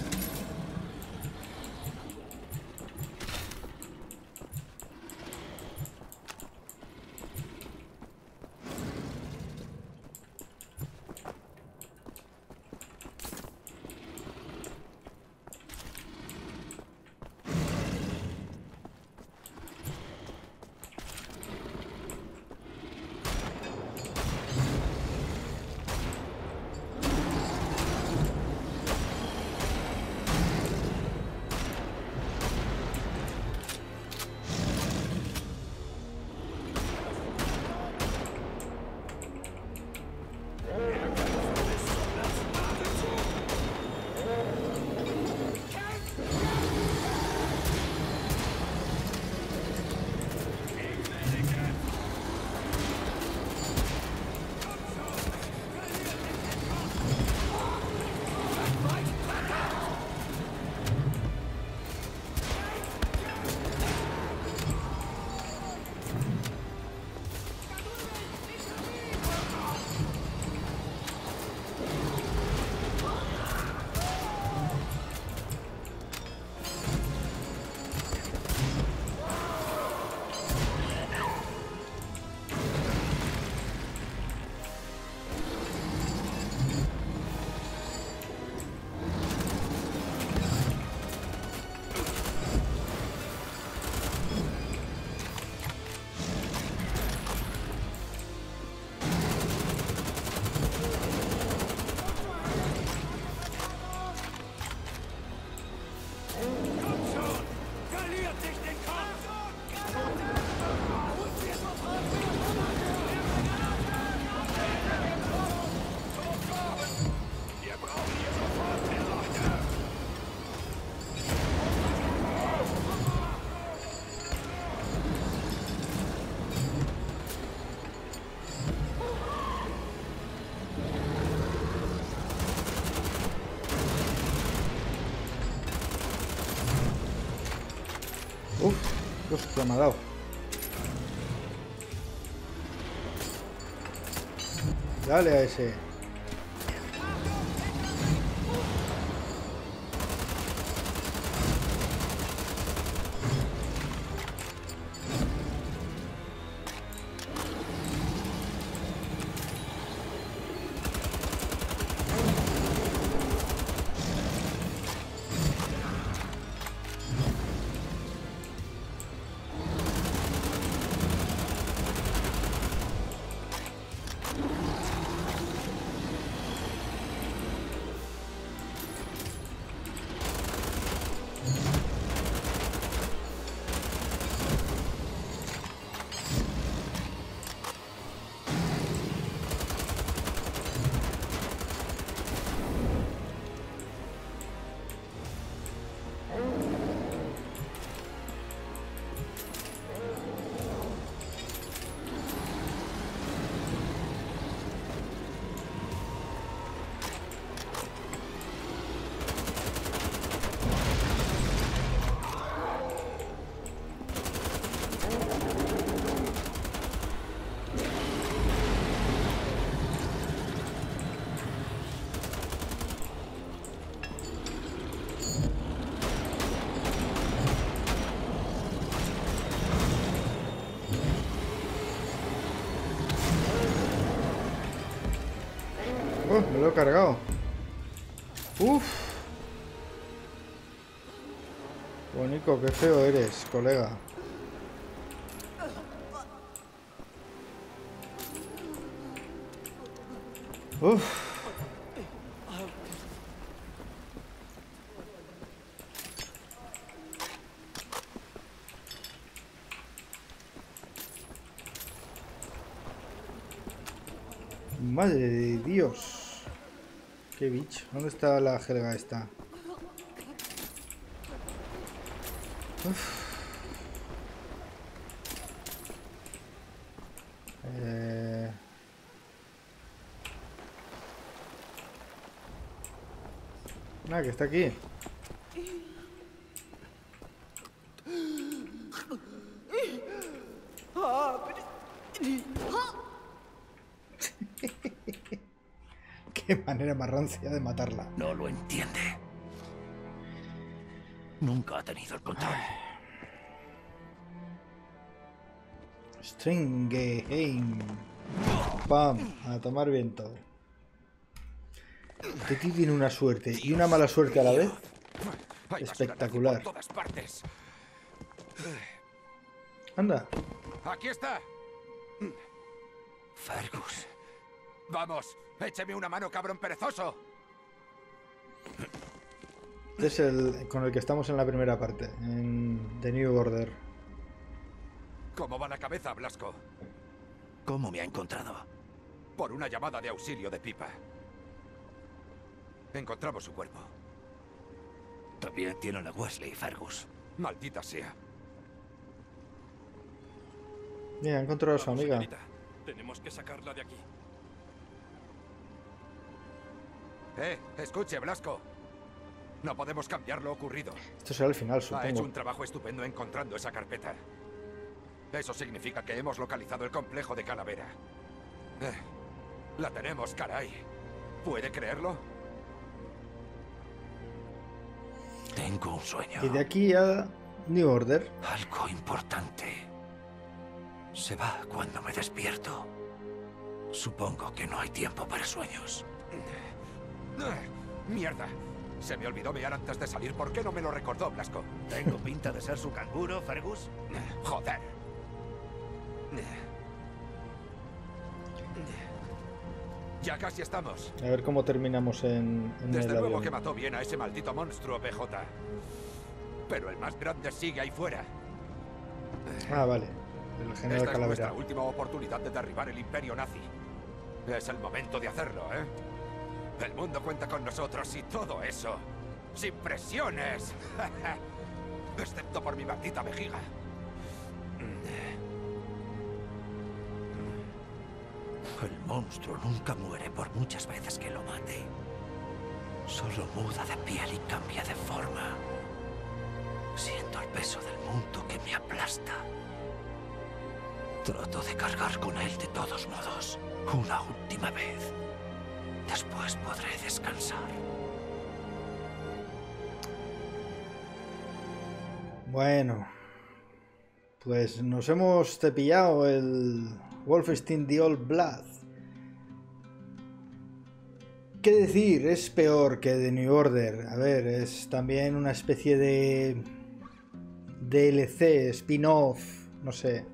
Me ha dado. Dale a ese. Oh, me lo he cargado. Uf. Bonico, qué feo eres, colega. Uf. Madre de Dios. ¿Dónde está la jerga esta? Uf. Eh... Que está aquí. Qué manera más rancia de matarla. No lo entiende. Nunca ha tenido el control. Stringeheim. Pam, a tomar viento. Tío tiene una suerte y una mala suerte a la vez. Espectacular. Anda. Aquí está. Fergus. Vamos, écheme una mano, cabrón perezoso. Este es el con el que estamos en la primera parte, en The New Order. ¿Cómo va la cabeza, Blasco? ¿Cómo me ha encontrado? Por una llamada de auxilio de Pipa. Encontramos su cuerpo. También tienen a Wesley, Fergus. Maldita sea. Mira, ha encontrado a su amiga. Tenemos que sacarla de aquí. Eh, escuche, Blasco. No podemos cambiar lo ocurrido. Esto será el final, Ha hecho supongo. un trabajo estupendo encontrando esa carpeta. Eso significa que hemos localizado el complejo de Calavera. Eh, la tenemos, caray. ¿Puede creerlo? Tengo un sueño. Y de aquí a New Order. Algo importante. Se va cuando me despierto. Supongo que no hay tiempo para sueños. ¡Mierda! Se me olvidó mear antes de salir. ¿Por qué no me lo recordó, Blasco? ¿Tengo pinta de ser su canguro, Fergus? Joder. Ya casi estamos. A ver cómo terminamos en, en Desde el luego avión. que mató bien a ese maldito monstruo, PJ. Pero el más grande sigue ahí fuera. Ah, vale. El general Esta es Calavera. nuestra última oportunidad de derribar el imperio nazi. Es el momento de hacerlo, ¿eh? El mundo cuenta con nosotros y todo eso. Sin presiones. Excepto por mi maldita vejiga. El monstruo nunca muere por muchas veces que lo mate. Solo muda de piel y cambia de forma. Siento el peso del mundo que me aplasta. Trato de cargar con él de todos modos. Una última vez. Después podré descansar. Bueno. Pues nos hemos cepillado el Wolfenstein The Old Blood. ¿Qué decir? Es peor que The New Order. A ver, es también una especie de DLC, spin-off, no sé.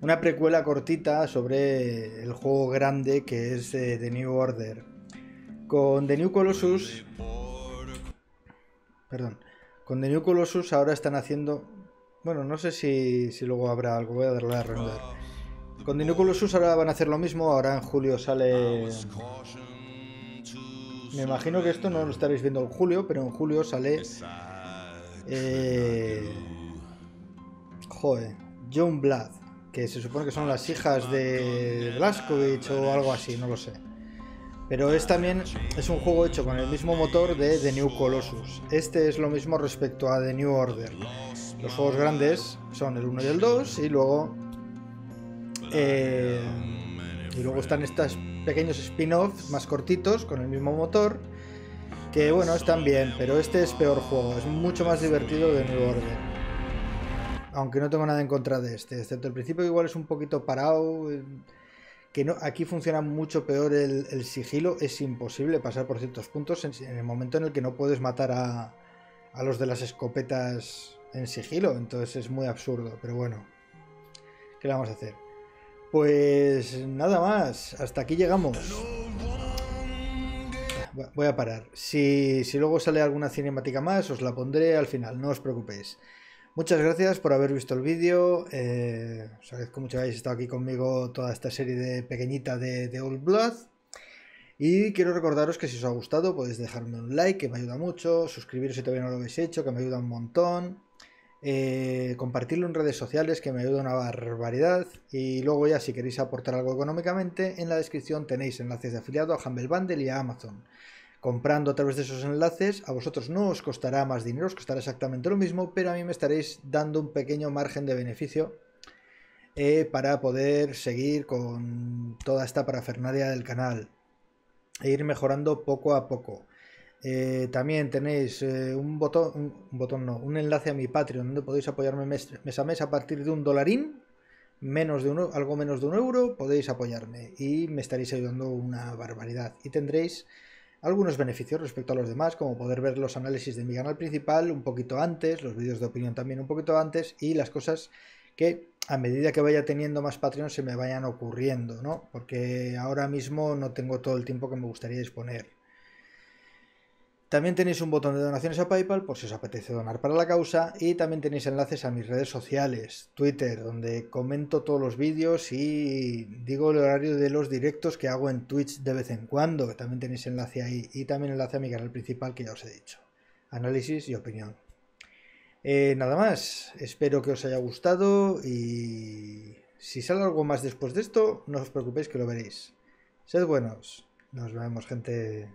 Una precuela cortita sobre el juego grande que es eh, The New Order. Con The New Colossus... Perdón. Con The New Colossus ahora están haciendo... Bueno, no sé si, si luego habrá algo. Voy a darle a render. Con The New Colossus ahora van a hacer lo mismo. Ahora en julio sale... Me imagino que esto no lo estaréis viendo en julio, pero en julio sale... Eh... Joder. John Blood. Que se supone que son las hijas de Blaskovich o algo así, no lo sé. Pero es también es un juego hecho con el mismo motor de The New Colossus. Este es lo mismo respecto a The New Order. Los juegos grandes son el 1 y el 2 y luego eh, y luego están estos pequeños spin-offs más cortitos con el mismo motor que bueno están bien, pero este es peor juego, es mucho más divertido de New Order. Aunque no tengo nada en contra de este, excepto el principio que igual es un poquito parado. Que no, aquí funciona mucho peor el, sigilo, es imposible pasar por ciertos puntos en, en el momento en el que no puedes matar a, a los de las escopetas en sigilo, entonces es muy absurdo, pero bueno, ¿qué le vamos a hacer? Pues nada más, hasta aquí llegamos. Voy a parar. Si, si luego sale alguna cinemática más, os la pondré al final, no os preocupéis. Muchas gracias por haber visto el vídeo. Eh, os agradezco mucho que hayáis estado aquí conmigo toda esta serie de pequeñita de, Old Blood. Y quiero recordaros que si os ha gustado podéis dejarme un like, que me ayuda mucho, suscribiros si todavía no lo habéis hecho, que me ayuda un montón, eh, compartirlo en redes sociales, que me ayuda una barbaridad, y luego ya si queréis aportar algo económicamente, en la descripción tenéis enlaces de afiliado a Humble Bundle y a Amazon. Comprando a través de esos enlaces, a vosotros no os costará más dinero, os costará exactamente lo mismo, pero a mí me estaréis dando un pequeño margen de beneficio eh, para poder seguir con toda esta parafernalia del canal e ir mejorando poco a poco. Eh, también tenéis eh, un botón, un, botón no, un enlace a mi Patreon donde podéis apoyarme mes, mes, a mes a partir de un dolarín, menos de un, algo menos de un euro, podéis apoyarme y me estaréis ayudando una barbaridad. Y tendréis algunos beneficios respecto a los demás, como poder ver los análisis de mi canal principal un poquito antes, los vídeos de opinión también un poquito antes y las cosas que a medida que vaya teniendo más Patreon se me vayan ocurriendo, ¿no? Porque ahora mismo no tengo todo el tiempo que me gustaría disponer. También tenéis un botón de donaciones a PayPal por si os apetece donar para la causa y también tenéis enlaces a mis redes sociales, Twitter, donde comento todos los vídeos y digo el horario de los directos que hago en Twitch de vez en cuando, también tenéis enlace ahí y también enlace a mi canal principal que ya os he dicho, análisis y opinión. Eh, nada más, espero que os haya gustado y si sale algo más después de esto, no os preocupéis que lo veréis. Sed buenos, nos vemos gente.